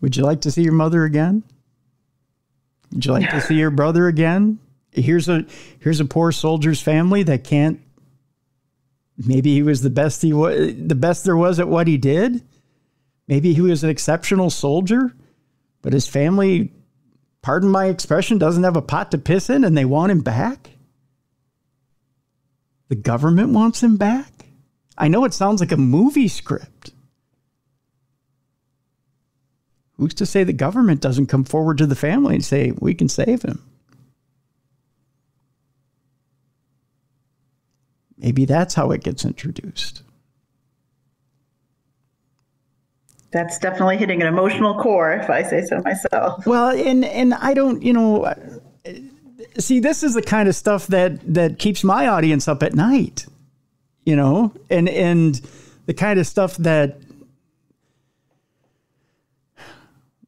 Would you like to see your mother again? Would you like to see your brother again? Here's a here's a poor soldier's family that can't Maybe he was the best he was, the best there was at what he did. Maybe he was an exceptional soldier, but his family, pardon my expression, doesn't have a pot to piss in and they want him back. The government wants him back. I know it sounds like a movie script. Who's to say the government doesn't come forward to the family and say, we can save him? Maybe that's how it gets introduced. That's definitely hitting an emotional core, if I say so myself. Well, and and I don't, you know, see, this is the kind of stuff that that keeps my audience up at night, you know, and and the kind of stuff that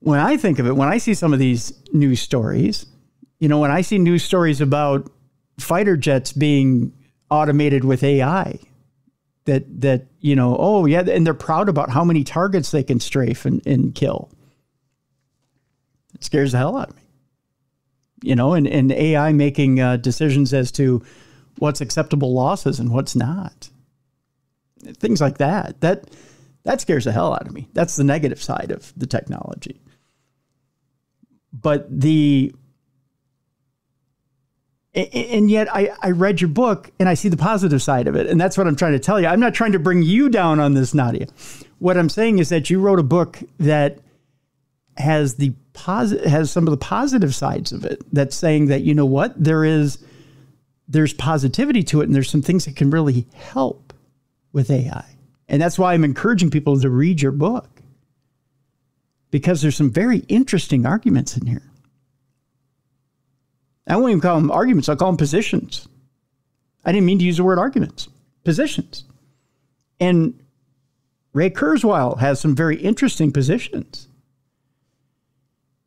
when I think of it, when I see some of these news stories, you know, when I see news stories about fighter jets being automated with AI that that you know oh yeah and they're proud about how many targets they can strafe and, and kill. It scares the hell out of me. You know and, and ai making uh, decisions as to what's acceptable losses and what's not things like that that that scares the hell out of me that's the negative side of the technology but the and yet I, I read your book and I see the positive side of it. And that's what I'm trying to tell you. I'm not trying to bring you down on this, Nadia. What I'm saying is that you wrote a book that has the posit- has some of the positive sides of it. That's saying that you know what there is there's positivity to it, and there's some things that can really help with AI. And that's why I'm encouraging people to read your book because there's some very interesting arguments in here. I won't even call them arguments. I'll call them positions. I didn't mean to use the word arguments. Positions. And Ray Kurzweil has some very interesting positions.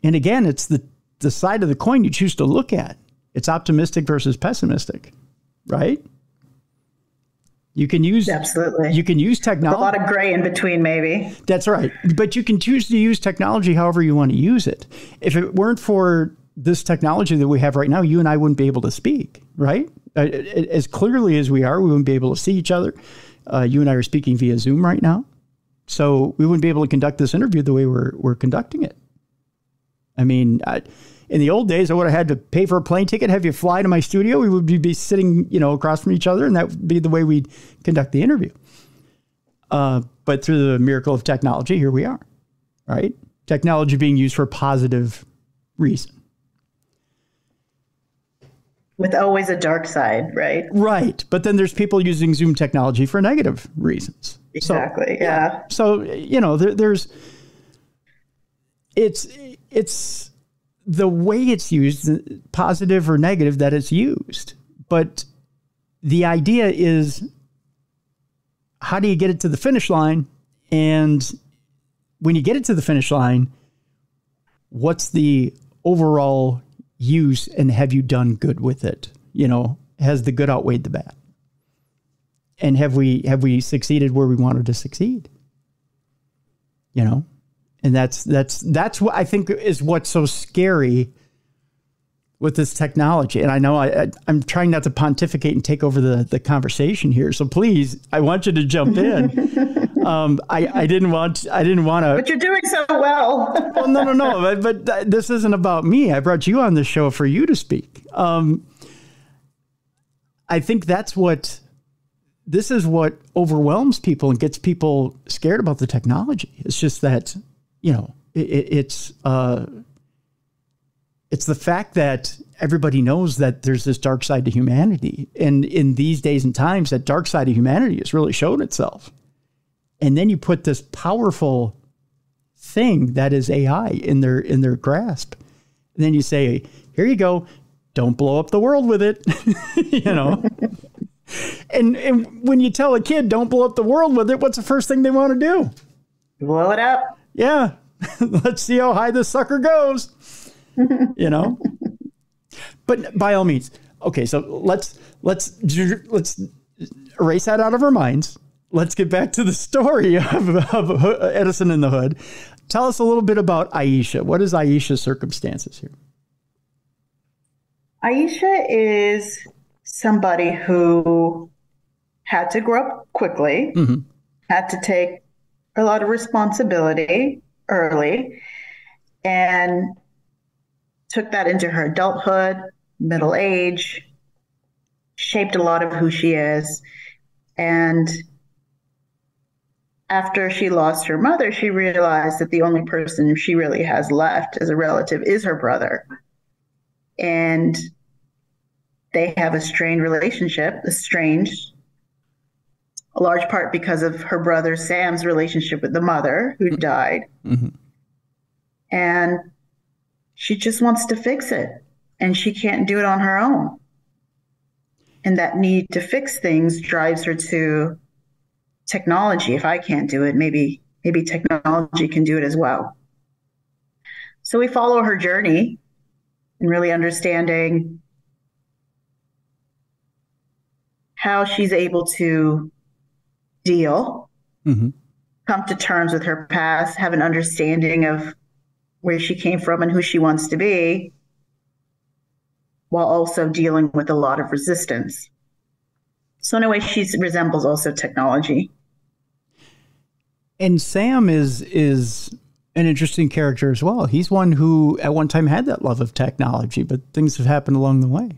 And again, it's the, the side of the coin you choose to look at. It's optimistic versus pessimistic, right? You can use absolutely. You can use technology. A lot of gray in between, maybe. That's right. But you can choose to use technology however you want to use it. If it weren't for this technology that we have right now, you and I wouldn't be able to speak, right? Uh, as clearly as we are, we wouldn't be able to see each other. Uh, you and I are speaking via Zoom right now. So we wouldn't be able to conduct this interview the way we're, we're conducting it. I mean, I, in the old days, I would have had to pay for a plane ticket, have you fly to my studio. We would be sitting, you know, across from each other, and that would be the way we'd conduct the interview. Uh, but through the miracle of technology, here we are, right? Technology being used for a positive reason. with always a dark side, right? Right. But then there's people using Zoom technology for negative reasons. Exactly. So, yeah. So, you know, there, there's, it's, it's the way it's used, positive or negative, that it's used. But the idea is how do you get it to the finish line? And when you get it to the finish line, what's the overall use and have you done good with it? You know, has the good outweighed the bad? And have we have we succeeded where we wanted to succeed? You know? And that's that's that's what I think is what's so scary with this technology. And I know I, I am trying not to pontificate and take over the the conversation here. So please, I want you to jump in. <laughs> um, I I didn't want I didn't want to. But you're doing so well. <laughs> well, no, no, no. But but this isn't about me. I brought you on the show for you to speak. Um, I think that's what this is what overwhelms people and gets people scared about the technology. It's just that you know it, it's. Uh, it's the fact that everybody knows that there's this dark side to humanity. And in these days and times, that dark side of humanity has really shown itself. And then you put this powerful thing that is AI in their in their grasp. And then you say, here you go, don't blow up the world with it. <laughs> you know. and and when you tell a kid don't blow up the world with it, what's the first thing they want to do? Blow it up. Yeah. <laughs> Let's see how high this sucker goes. <laughs> you know? But by all means, okay, so let's let's let's erase that out of our minds. Let's get back to the story <laughs> of, of Edison in the Hood. Tell us a little bit about Aisha. What is Aisha's circumstances here? Aisha is somebody who had to grow up quickly, mm-hmm. had to take a lot of responsibility early, and took that into her adulthood, middle age, shaped a lot of who she is. And after she lost her mother, she realized that the only person she really has left as a relative is her brother. And they have a strained relationship, estranged, a large part because of her brother Sam's relationship with the mother who died. Mm-hmm. And she just wants to fix it and she can't do it on her own. And that need to fix things drives her to technology. If I can't do it, maybe maybe technology can do it as well. So we follow her journey and really understanding how she's able to deal, mm-hmm. come to terms with her past, have an understanding of where she came from and who she wants to be, while also dealing with a lot of resistance. So in a way, she resembles also technology. And Sam is is an interesting character as well. He's one who at one time had that love of technology, but things have happened along the way.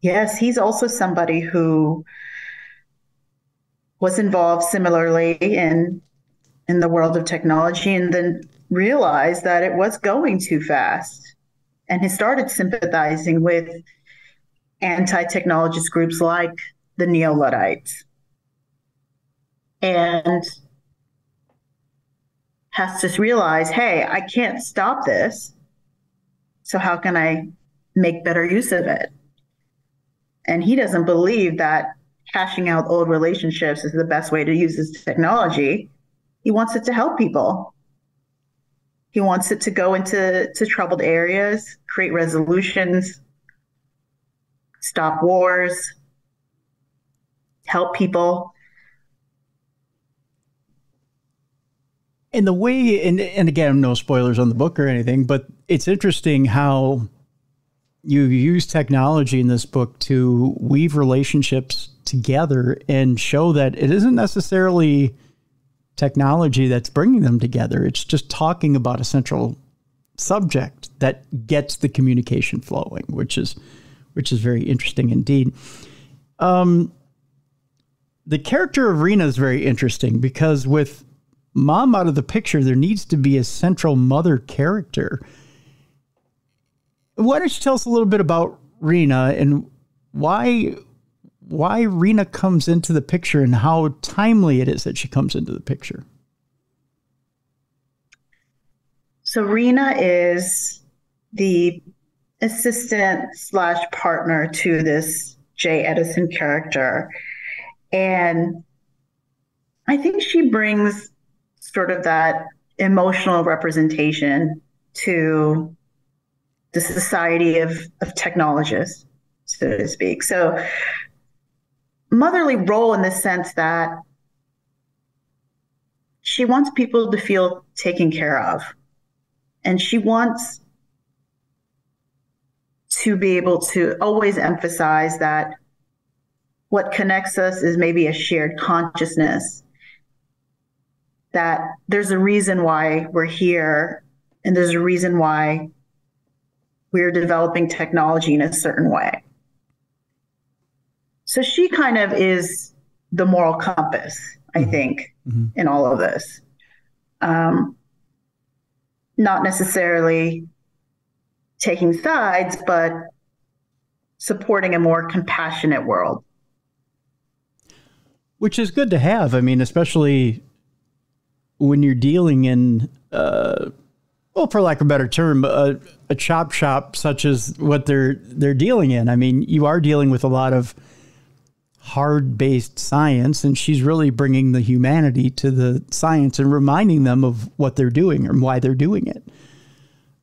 Yes, he's also somebody who was involved similarly in in the world of technology and then realized that it was going too fast. And he started sympathizing with anti technologist groups like the Neo Luddites. And has to realize hey, I can't stop this. So, how can I make better use of it? And he doesn't believe that cashing out old relationships is the best way to use this technology. He wants it to help people. He wants it to go into to troubled areas, create resolutions, stop wars, help people. And the way, and, and again, no spoilers on the book or anything, but it's interesting how you use technology in this book to weave relationships together and show that it isn't necessarily technology that's bringing them together. It's just talking about a central subject that gets the communication flowing, which is which is very interesting indeed. Um, the character of Rena is very interesting because with mom out of the picture, there needs to be a central mother character. why don't you tell us a little bit about Rena and why why Rena comes into the picture and how timely it is that she comes into the picture? So Rena is the assistant slash partner to this Jay Edison character. And I think she brings sort of that emotional representation to the society of, of technologists, so to speak. So, motherly role in the sense that she wants people to feel taken care of. And she wants to be able to always emphasize that what connects us is maybe a shared consciousness that there's a reason why we're here and there's a reason why we're developing technology in a certain way. So she kind of is the moral compass, I mm-hmm. think, mm-hmm. in all of this. Um, not necessarily taking sides, but supporting a more compassionate world. Which is good to have. I mean, especially when you're dealing in, uh, well, for lack of a better term, a, a chop shop such as what they're they're dealing in. I mean, you are dealing with a lot of hard based science, and she's really bringing the humanity to the science and reminding them of what they're doing and why they're doing it.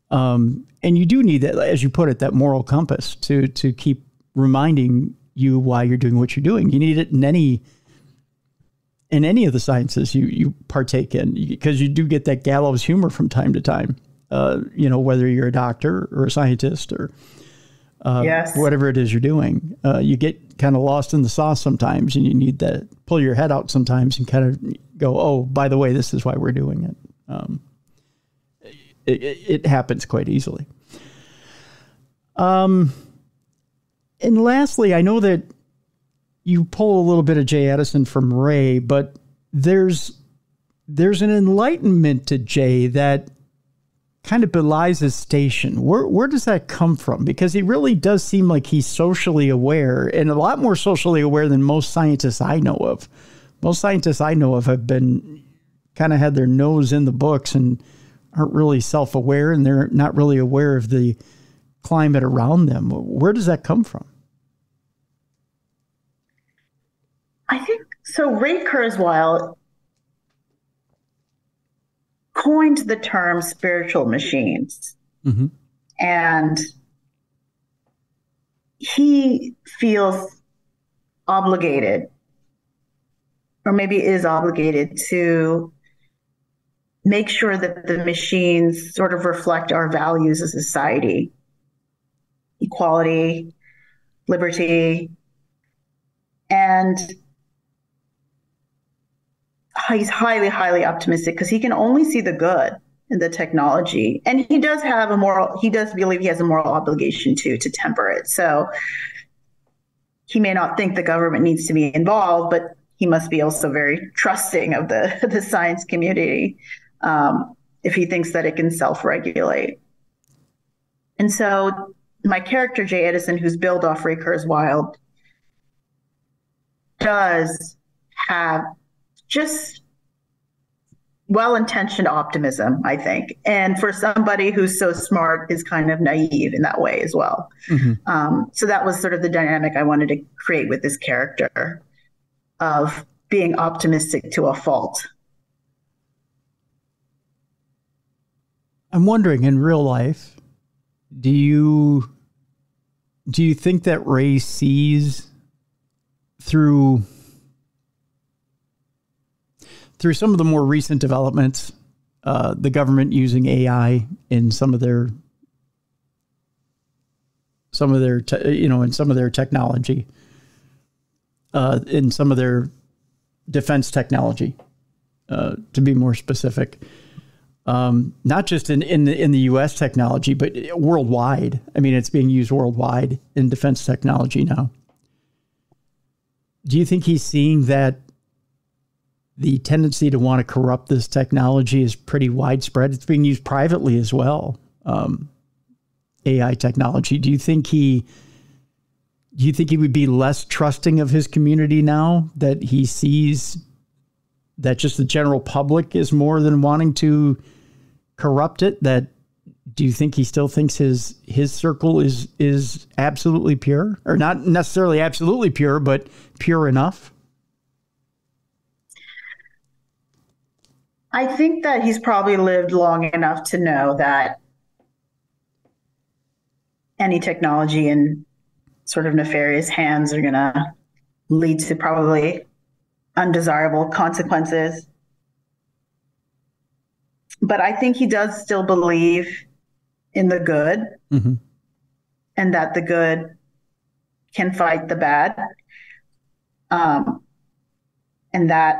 Um, and you do need that, as you put it, that moral compass to to keep reminding you why you're doing what you're doing. You need it in any in any of the sciences you you partake in because you do get that gallows humor from time to time. Uh, you know, whether you're a doctor or a scientist or uh, yes. whatever it is you're doing, uh, you get kind of lost in the sauce sometimes, and you need to pull your head out sometimes and kind of go, "Oh, by the way, this is why we're doing it." Um, it, it happens quite easily. Um, and lastly, I know that you pull a little bit of Jay Edison from Ray, but there's there's an enlightenment to Jay that kind of belies his station. Where where does that come from? Because he really does seem like he's socially aware and a lot more socially aware than most scientists I know of. Most scientists I know of have been kind of had their nose in the books and aren't really self-aware and they're not really aware of the climate around them. Where does that come from? I think so. Ray Kurzweil coined the term spiritual machines. Mm-hmm. And he feels obligated, or maybe is obligated, to make sure that the machines sort of reflect our values as a society equality, liberty, and he's highly, highly optimistic because he can only see the good in the technology. And he does have a moral, he does believe he has a moral obligation to to temper it. So he may not think the government needs to be involved, but he must be also very trusting of the, <laughs> the science community um, if he thinks that it can self regulate. And so my character, Jay Edison, who's billed off Ray Kurzweil, does have just well-intentioned optimism, I think, and for somebody who's so smart is kind of naive in that way as well. Mm-hmm. Um, so that was sort of the dynamic I wanted to create with this character of being optimistic to a fault. I'm wondering in real life, do you do you think that Ray sees through through some of the more recent developments, uh, the government using AI in some of their some of their te- you know in some of their technology, uh, in some of their defense technology, uh, to be more specific. Um, not just in, in the, in the U.S. technology, but worldwide. I mean, it's being used worldwide in defense technology now. Do you think he's seeing that the tendency to want to corrupt this technology is pretty widespread. It's being used privately as well. Um, AI technology? Do you think he do you think he would be less trusting of his community now that he sees that just the general public is more than wanting to corrupt it? That do you think he still thinks his his circle is is absolutely pure, or not necessarily absolutely pure, but pure enough? I think that he's probably lived long enough to know that any technology in sort of nefarious hands are going to lead to probably undesirable consequences. But I think he does still believe in the good mm-hmm. and that the good can fight the bad. Um, and that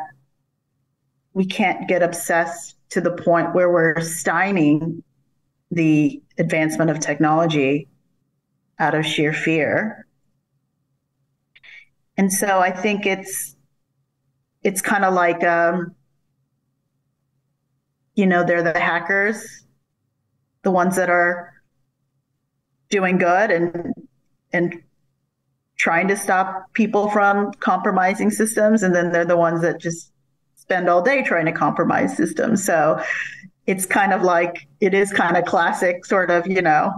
we can't get obsessed to the point where we're stymieing the advancement of technology out of sheer fear. And so I think it's it's kind of like um, you know, they're the hackers, the ones that are doing good and and trying to stop people from compromising systems and then they're the ones that just spend all day trying to compromise systems so it's kind of like it is kind of classic sort of you know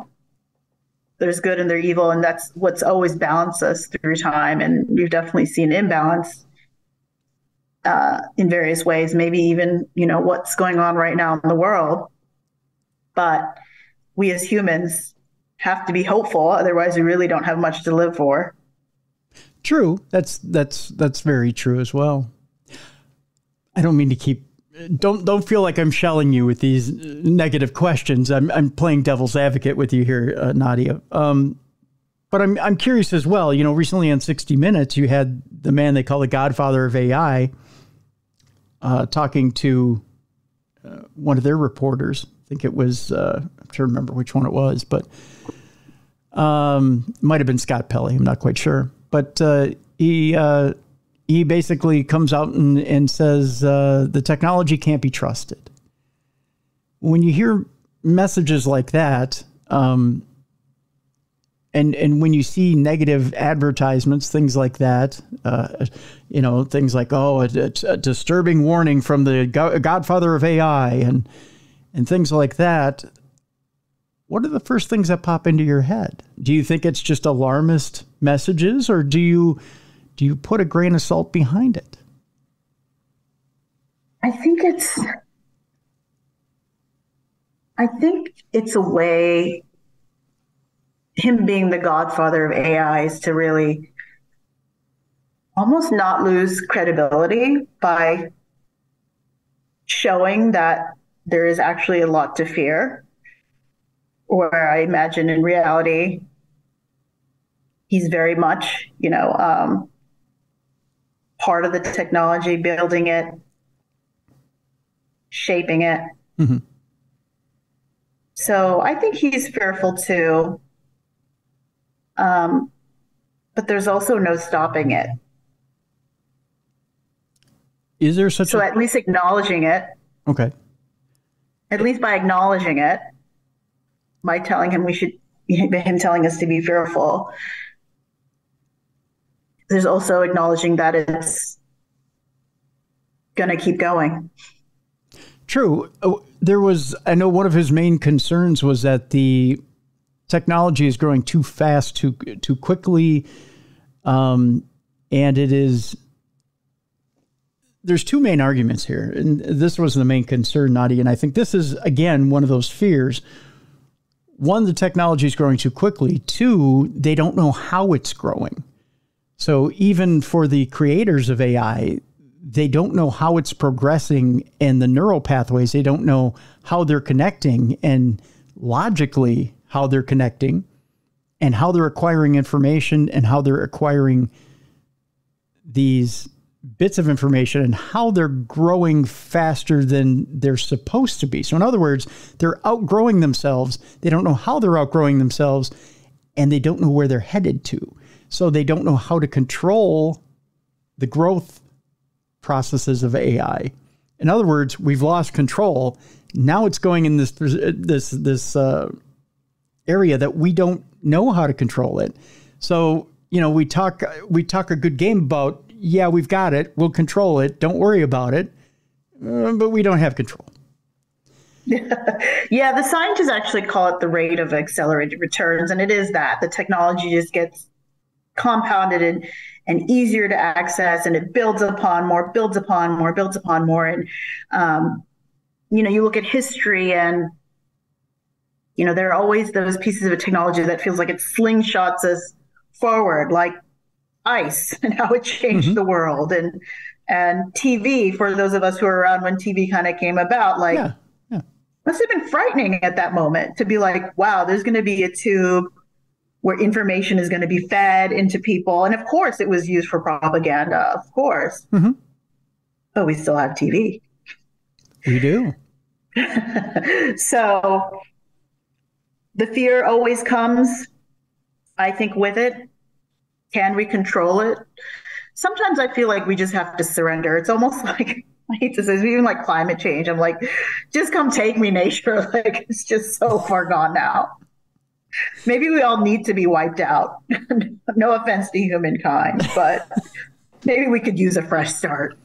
there's good and there's evil, and that's what's always balanced us through time. And we've definitely seen imbalance uh, in various ways. Maybe even you know what's going on right now in the world, but we as humans have to be hopeful. Otherwise, we really don't have much to live for. True. That's that's that's very true as well. I don't mean to keep don't don't feel like I'm shelling you with these negative questions. I'm I'm playing devil's advocate with you here, uh, Nadia. Um, but I'm I'm curious as well. You know, recently on 60 Minutes, you had the man they call the Godfather of AI uh, talking to uh, one of their reporters. I think it was uh, I'm to remember which one it was, but um, might have been Scott Pelley. I'm not quite sure, but uh, he uh, he basically comes out and, and says uh, the technology can't be trusted. When you hear messages like that, um, and and when you see negative advertisements, things like that, uh, you know, things like oh, a, a, disturbing warning from the Godfather of AI, and and things like that. What are the first things that pop into your head? Do you think it's just alarmist messages, or do you do you put a grain of salt behind it? I think it's I think it's a way him being the godfather of AI is to really almost not lose credibility by showing that there is actually a lot to fear. Where I imagine in reality, he's very much, you know, um, part of the technology, building it, shaping it. Mm-hmm. So I think he's fearful too. Um, but there's also no stopping it. Is there such so a- at least acknowledging it? Okay. At least by acknowledging it, by telling him we should, him telling us to be fearful, there's also acknowledging that it's going to keep going. True. Oh, there was, I know one of his main concerns was that the technology is growing too fast, too too quickly, um, and it is. There's two main arguments here, and this was the main concern, Nadia, and I think this is again one of those fears. One, the technology is growing too quickly. Two, they don't know how it's growing. So even for the creators of AI, they don't know how it's progressing and the neural pathways, they don't know how they're connecting and logically how they're connecting and how they're acquiring information and how they're acquiring these bits of information and how they're growing faster than they're supposed to be. So, in other words, they're outgrowing themselves. They don't know how they're outgrowing themselves and they don't know where they're headed to. So they don't know how to control the growth processes of AI. In other words, we've lost control. Now it's going in this this this uh, area that we don't know how to control it. So, you know, we talk we talk a good game about yeah, we've got it, we'll control it, don't worry about it, uh, but we don't have control. <laughs> yeah, the scientists actually call it the rate of accelerated returns, and it is that the technology just gets compounded and, and easier to access, and it builds upon more, builds upon more, builds upon more, and um, you know, you look at history and you know, there are always those pieces of technology that feels like it slingshots us forward, like ice <laughs> and how it changed mm-hmm. the world and and TV for those of us who are around when TV kind of came about, like yeah, yeah. must have been frightening at that moment to be like, wow, there's going to be a tube where information is going to be fed into people, and of course, it was used for propaganda, of course. Mm-hmm. But we still have TV. We do. <laughs> so the fear always comes, I think, with it. Can we control it? Sometimes I feel like we just have to surrender. It's almost <laughs> like I hate to say this, even like climate change. I'm like, just come take me, nature. <laughs> Like it's just so far gone now. Maybe we all need to be wiped out. <laughs> no offense to humankind, but maybe we could use a fresh start.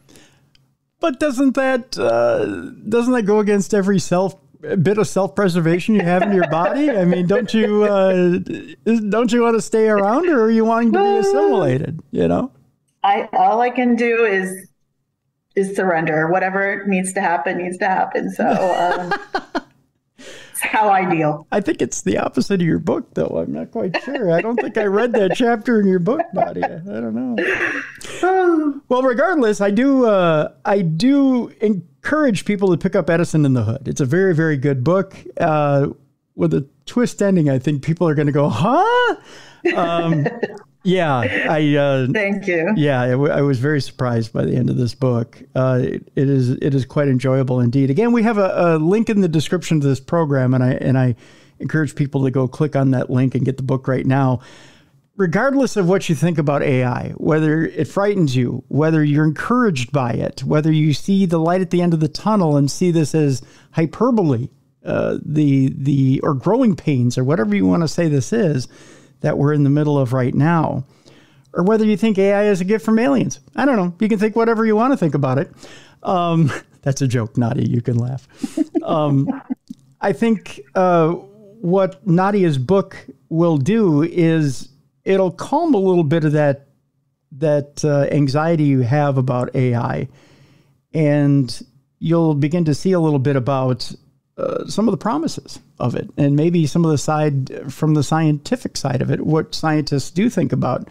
But doesn't that uh, doesn't that go against every self bit of self preservation you have in your body? I mean, don't you uh, don't you want to stay around, or are you wanting to be assimilated? You know, I all I can do is is surrender. Whatever needs to happen needs to happen. So. Um, <laughs> how I deal. I think it's the opposite of your book, though. I'm not quite sure. I don't think I read that <laughs> chapter in your book, Nadia. I don't know. <sighs> well, regardless, I do. Uh, I do encourage people to pick up Edison in the Hood. It's a very, very good book uh, with a twist ending. I think people are going to go, huh? Um, <laughs> yeah, I. Uh, Thank you. Yeah, I, w- I was very surprised by the end of this book. Uh, it, it is it is quite enjoyable indeed. Again, we have a, a, link in the description to this program, and I and I encourage people to go click on that link and get the book right now. Regardless of what you think about AI, whether it frightens you, whether you're encouraged by it, whether you see the light at the end of the tunnel and see this as hyperbole, uh, the the or growing pains, or whatever you want to say this is that we're in the middle of right now, or whether you think AI is a gift from aliens. I don't know. You can think whatever you want to think about it. Um, <laughs> that's a joke, Nadia. You can laugh. Um, I think uh, what Nadia's book will do is it'll calm a little bit of that that uh, anxiety you have about AI, and you'll begin to see a little bit about uh, some of the promises of it, and maybe some of the side from the scientific side of it, what scientists do think about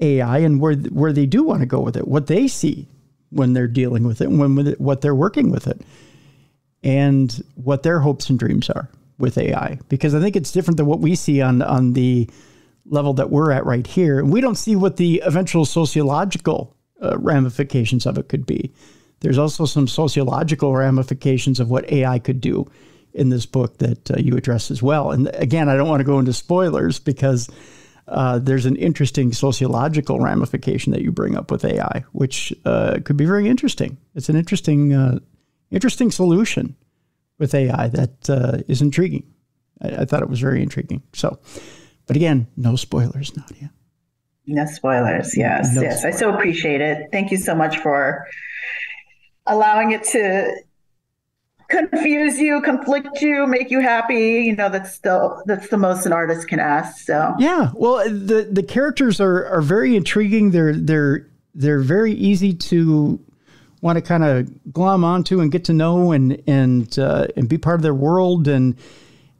AI and where where they do want to go with it, what they see when they're dealing with it, when with it, what they're working with it, and what their hopes and dreams are with AI. Because I think it's different than what we see on on the level that we're at right here, and we don't see what the eventual sociological uh, ramifications of it could be. There's also some sociological ramifications of what AI could do in this book that uh, you address as well. And again, I don't want to go into spoilers because uh, there's an interesting sociological ramification that you bring up with AI, which uh, could be very interesting. It's an interesting, uh, interesting solution with AI that uh, is intriguing. I, I, thought it was very intriguing. So, but again, no spoilers, Nadia. No spoilers. Yes, no yes. Spoilers. I so appreciate it. Thank you so much for allowing it to confuse you, conflict you, make you happy. You know, that's still that's the most an artist can ask. So yeah, well, the the characters are are very intriguing. They're they're they're very easy to want to kind of glom onto and get to know and and uh, and be part of their world and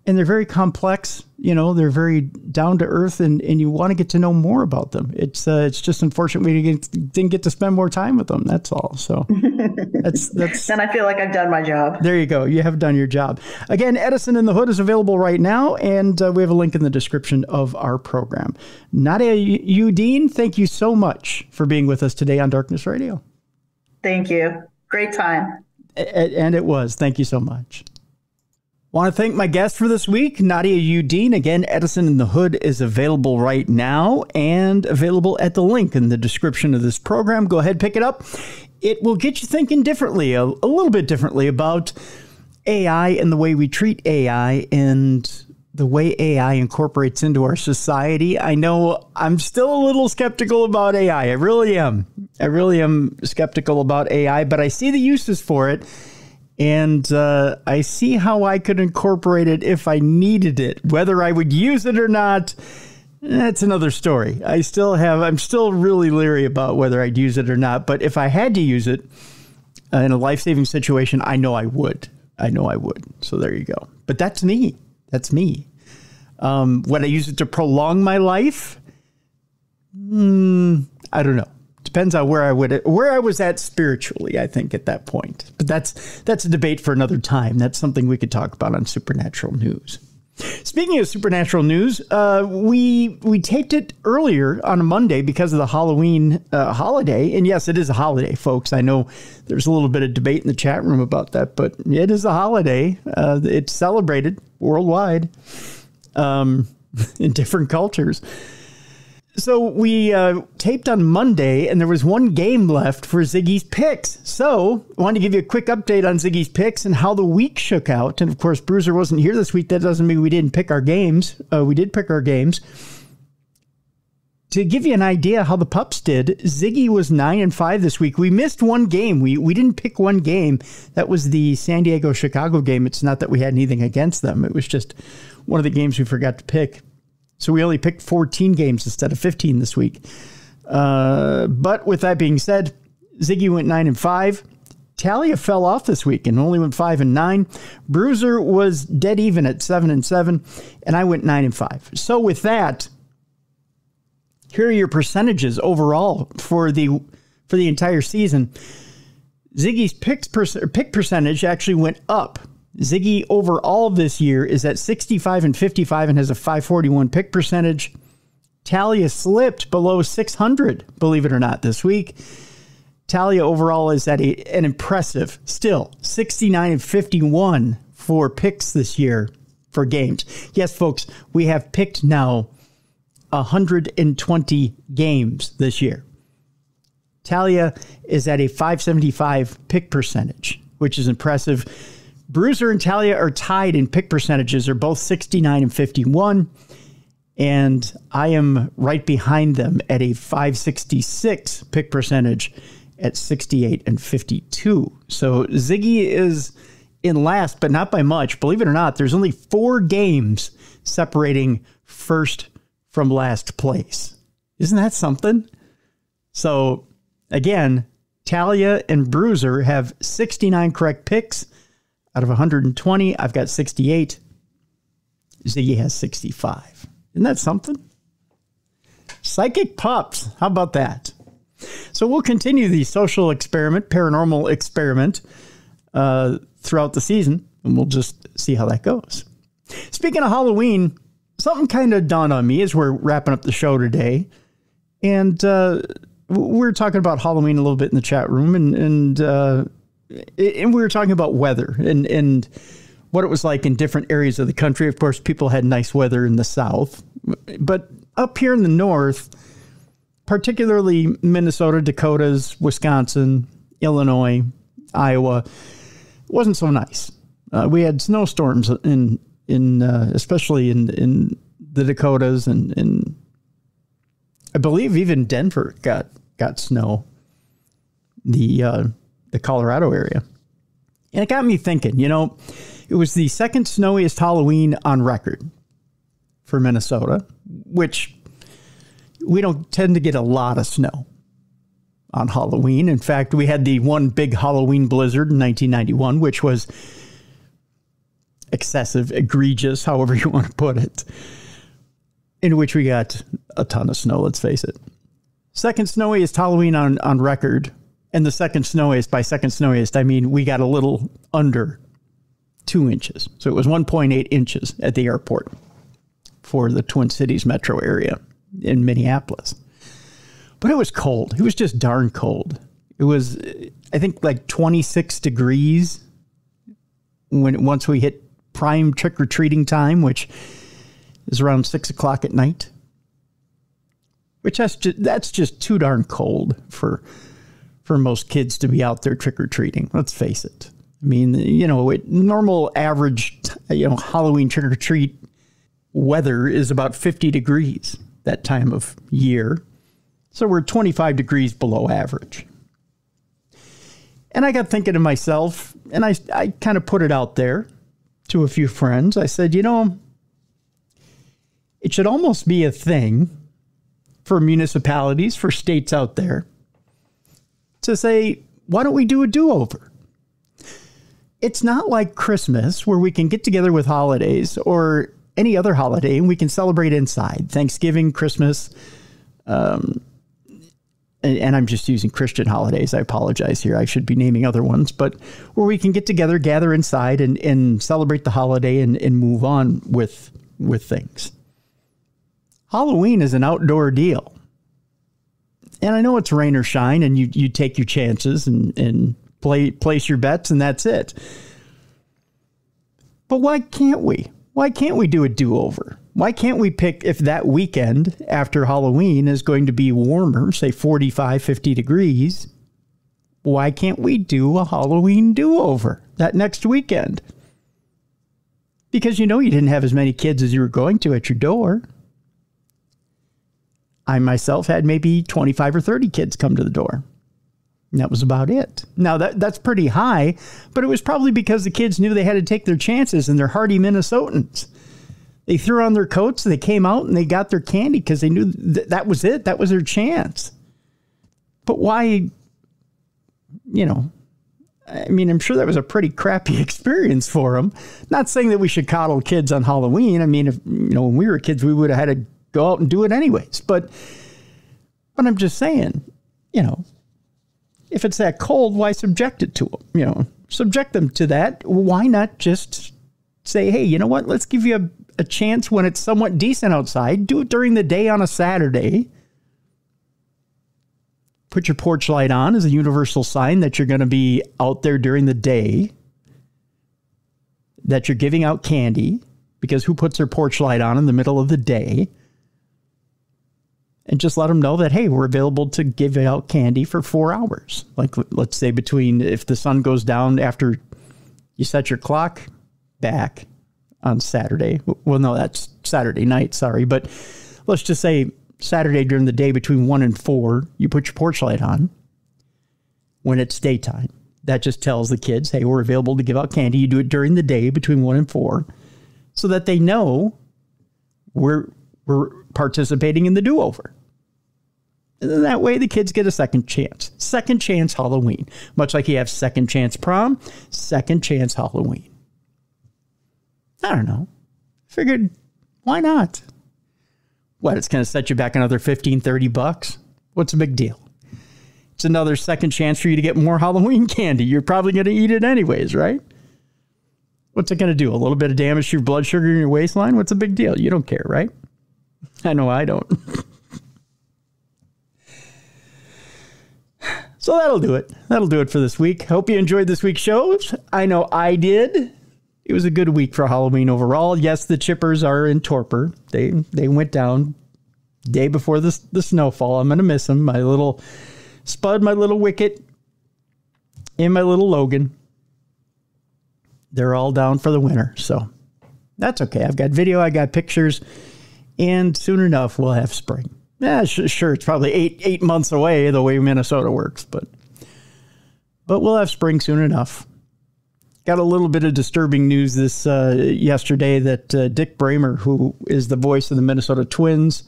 and they're very complex. You know, they're very down to earth, and, and you want to get to know more about them. It's uh, it's just unfortunate we didn't get to spend more time with them. That's all. So <laughs> that's that's. then I feel like I've done my job. There you go. You have done your job. Again, Edison in the Hood is available right now, and uh, we have a link in the description of our program. Nadia Uddin, thank you so much for being with us today on Darkness Radio. Thank you. Great time. And it was. Thank you so much. Want to thank my guest for this week, Nadia Uddin. Again, Edison in the Hood is available right now and available at the link in the description of this program. Go ahead, pick it up. It will get you thinking differently, a, a little bit differently about AI and the way we treat AI and the way AI incorporates into our society. I know I'm still a little skeptical about AI. I really am. I really am skeptical about AI, but I see the uses for it. And uh, I see how I could incorporate it if I needed it. Whether I would use it or not, that's another story. I still have, I'm still really leery about whether I'd use it or not. But if I had to use it uh, in a life saving situation, I know I would. I know I would. So there you go. But that's me. That's me. Um, would I use it to prolong my life? Mm, I don't know. Depends on where I would where I was at spiritually. I think at that point, but that's that's a debate for another time. That's something we could talk about on Supernatural News. Speaking of supernatural news, uh, we we taped it earlier on a Monday because of the Halloween uh, holiday, and yes, it is a holiday, folks. I know there's a little bit of debate in the chat room about that, but it is a holiday. Uh, it's celebrated worldwide um, <laughs> in different cultures. So we uh, taped on Monday, and there was one game left for Ziggy's picks. So I wanted to give you a quick update on Ziggy's picks and how the week shook out. And of course, Bruiser wasn't here this week. That doesn't mean we didn't pick our games. Uh, we did pick our games. To give you an idea how the pups did, Ziggy was nine and five this week. We missed one game. We we didn't pick one game. That was the San Diego Chicago game. It's not that we had anything against them. It was just one of the games we forgot to pick. So we only picked 14 games instead of 15 this week. Uh, but with that being said, Ziggy went 9 and 5. Talia fell off this week and only went 5 and 9. Bruiser was dead even at 7 and 7 and I went 9 and 5. So with that, here are your percentages overall for the for the entire season. Ziggy's picks per, pick percentage actually went up Ziggy overall this year is at 65 and 55 and has a 541 pick percentage. Talia slipped below 600, believe it or not, this week. Talia overall is at a, an impressive, still 69 and 51 for picks this year for games. Yes, folks, we have picked now 120 games this year. Talia is at a 575 pick percentage, which is impressive. Bruiser and Talia are tied in pick percentages. They're both 69 and 51. And I am right behind them at a 566 pick percentage at 68 and 52. So Ziggy is in last, but not by much. Believe it or not, there's only four games separating first from last place. Isn't that something? So again, Talia and Bruiser have 69 correct picks. Out of 120, I've got 68. Ziggy has 65. Isn't that something? Psychic pups. How about that? So we'll continue the social experiment, paranormal experiment, uh, throughout the season, and we'll just see how that goes. Speaking of Halloween, something kind of dawned on me as we're wrapping up the show today, and uh, we are talking about Halloween a little bit in the chat room, and and uh, and we were talking about weather and and what it was like in different areas of the country. Of course, people had nice weather in the south, but up here in the north, particularly Minnesota, Dakotas, Wisconsin, Illinois, Iowa, wasn't so nice. Uh, we had snowstorms in in uh, especially in in the Dakotas and and I believe even Denver got got snow. The uh, the Colorado area. And it got me thinking, you know, it was the second snowiest Halloween on record for Minnesota, which we don't tend to get a lot of snow on Halloween. In fact, we had the one big Halloween blizzard in 1991, which was excessive, egregious, however you want to put it, in which we got a ton of snow, let's face it. Second snowiest Halloween on, on record and the second snowiest, by second snowiest, I mean we got a little under two inches. So it was 1.8 inches at the airport for the Twin Cities metro area in Minneapolis. But it was cold. It was just darn cold. It was, I think, like 26 degrees when once we hit prime trick or treating time, which is around six o'clock at night. Which that's just, that's just too darn cold for for most kids to be out there trick or treating. Let's face it. I mean, you know, normal average, you know, Halloween trick or treat weather is about 50 degrees that time of year. So we're 25 degrees below average. And I got thinking to myself, and I, I kind of put it out there to a few friends. I said, you know, it should almost be a thing for municipalities, for states out there to say, why don't we do a do over? It's not like Christmas where we can get together with holidays or any other holiday and we can celebrate inside Thanksgiving, Christmas, um, and, and I'm just using Christian holidays. I apologize here. I should be naming other ones, but where we can get together, gather inside, and, and celebrate the holiday and, and move on with with things. Halloween is an outdoor deal. And I know it's rain or shine, and you, you take your chances and, and play place your bets, and that's it. But why can't we? Why can't we do a do over? Why can't we pick if that weekend after Halloween is going to be warmer, say 45, 50 degrees? Why can't we do a Halloween do over that next weekend? Because you know you didn't have as many kids as you were going to at your door. I myself had maybe 25 or 30 kids come to the door. And that was about it. Now that that's pretty high, but it was probably because the kids knew they had to take their chances and they're hardy Minnesotans. They threw on their coats, they came out and they got their candy because they knew th- that was it. That was their chance. But why, you know, I mean, I'm sure that was a pretty crappy <laughs> experience for them. Not saying that we should coddle kids on Halloween. I mean, if, you know, when we were kids, we would have had to go out and do it anyways. But, but I'm just saying, you know, if it's that cold, why subject it to them? You know, subject them to that. Why not just say, hey, you know what? Let's give you a a chance when it's somewhat decent outside. Do it during the day on a Saturday. Put your porch light on as a universal sign that you're going to be out there during the day, that you're giving out candy, because who puts their porch light on in the middle of the day? And just let them know that, hey, we're available to give out candy for four hours. Like, let's say between if the sun goes down after you set your clock back on Saturday. Well, no, that's Saturday night, sorry. But let's just say Saturday during the day between 1 and 4, you put your porch light on when it's daytime. That just tells the kids, hey, we're available to give out candy. You do it during the day between 1 and 4 so that they know we're, we're participating in the do over. And that way the kids get a second chance. Second chance Halloween. Much like you have second chance prom, second chance Halloween. I don't know. Figured, why not? What, it's going to set you back another 15, 30 bucks? What's a big deal? It's another second chance for you to get more <laughs> Halloween candy. You're probably going to eat it anyways, right? What's it going to do? A little bit of damage to your blood sugar in your waistline? What's a big deal? You don't care, right? <laughs> I know I don't. <laughs> so that'll do it. That'll do it for this week. Hope you enjoyed this week's shows. I know I did it was a good week for Halloween overall. Yes, the chippers are in torpor. They they went down day before the the snowfall. I'm gonna miss them. My little Spud, my little Wicket, and my little Logan. They're all down for the winter, so that's okay. I've got video, I got pictures, and soon enough we'll have spring. Yeah, sure, it's probably eight eight months away the way Minnesota works, but but we'll have spring soon enough. Got a little bit of disturbing news this uh, yesterday that uh, Dick Bremer, who is the voice of the Minnesota Twins,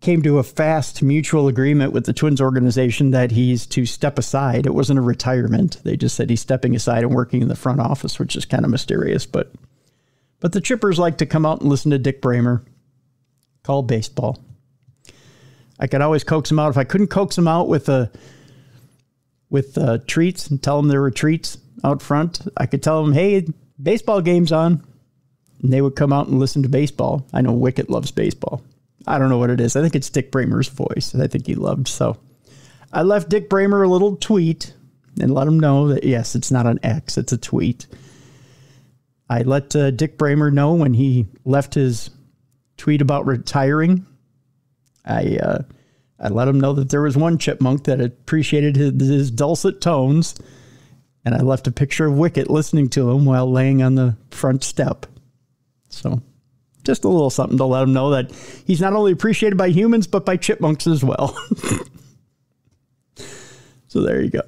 came to a fast mutual agreement with the Twins organization that he's to step aside. It wasn't a retirement. They just said he's stepping aside and working in the front office, which is kind of mysterious. But but the Chippers like to come out and listen to Dick Bremer call baseball. I could always coax them out. If I couldn't coax them out with a uh, with uh, treats and tell them there were treats, out front. I could tell them, hey, baseball game's on. And they would come out and listen to baseball. I know Wicket loves baseball. I don't know what it is. I think it's Dick Bremer's voice that I think he loved. So I left Dick Bremer a little tweet and let him know that, yes, it's not an X, it's a tweet. I let uh, Dick Bremer know when he left his tweet about retiring. I uh, I let him know that there was one chipmunk that appreciated his, his dulcet tones and I left a picture of Wicket listening to him while laying on the front step. So Just a little something to let him know that he's not only appreciated by humans, but by chipmunks as well. <laughs> so there you go.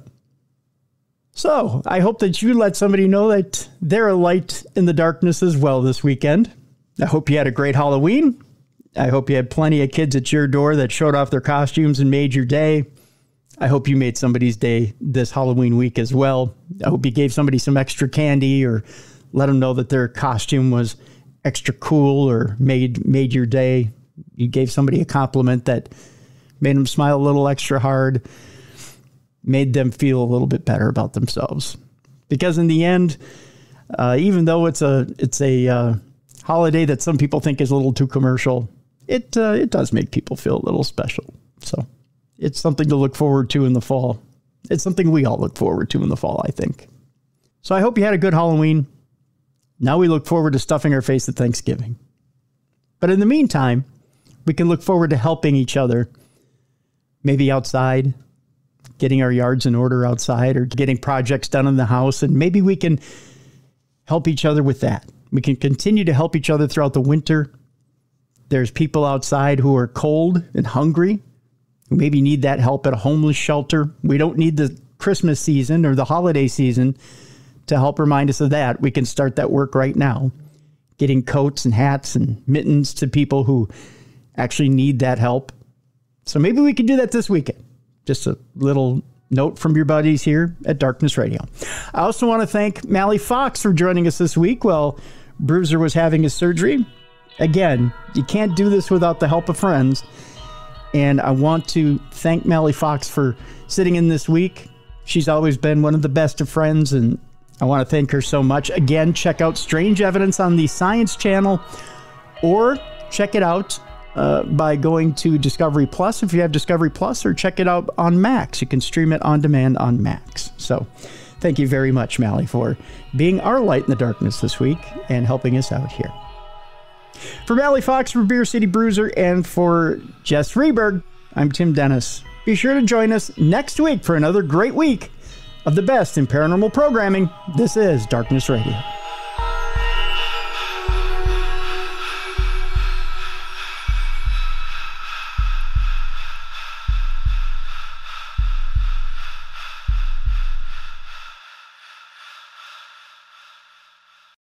So I hope that you let somebody know that they're a light in the darkness as well this weekend. I hope you had a great Halloween. I hope you had plenty of kids at your door that showed off their costumes and made your day. I hope you made somebody's day this Halloween week as well. I hope you gave somebody some extra candy or let them know that their costume was extra cool or made made your day. You gave somebody a compliment that made them smile a little extra hard, made them feel a little bit better about themselves. Because in the end, uh, even though it's a it's a uh, holiday that some people think is a little too commercial, it uh, it does make people feel a little special. So it's something to look forward to in the fall. It's something we all look forward to in the fall, I think. So I hope you had a good Halloween. Now we look forward to stuffing our face at Thanksgiving. But in the meantime, we can look forward to helping each other, maybe outside, getting our yards in order outside, or getting projects done in the house. And maybe we can help each other with that. We can continue to help each other throughout the winter. There's people outside who are cold and hungry who maybe need that help at a homeless shelter. We don't need the Christmas season or the holiday season to help remind us of that. We can start that work right now, getting coats and hats and mittens to people who actually need that help. So maybe we can do that this weekend. Just a little note from your buddies here at Darkness Radio. I also want to thank Mally Fox for joining us this week while Bruiser was having his surgery. Again, you can't do this without the help of friends. And I want to thank Mally Fox for sitting in this week. She's always been one of the best of friends, and I want to thank her so much. Again, check out Strange Evidence on the Science Channel or check it out uh, by going to Discovery Plus if you have Discovery Plus, or check it out on Max. You can stream it on demand on Max. So, thank you very much, Mally, for being our light in the darkness this week and helping us out here. For Mally Fox, for Beer City Bruiser, and for Jess Freeberg, I'm Tim Dennis. Be sure to join us next week for another great week of the best in paranormal programming. This is Darkness Radio.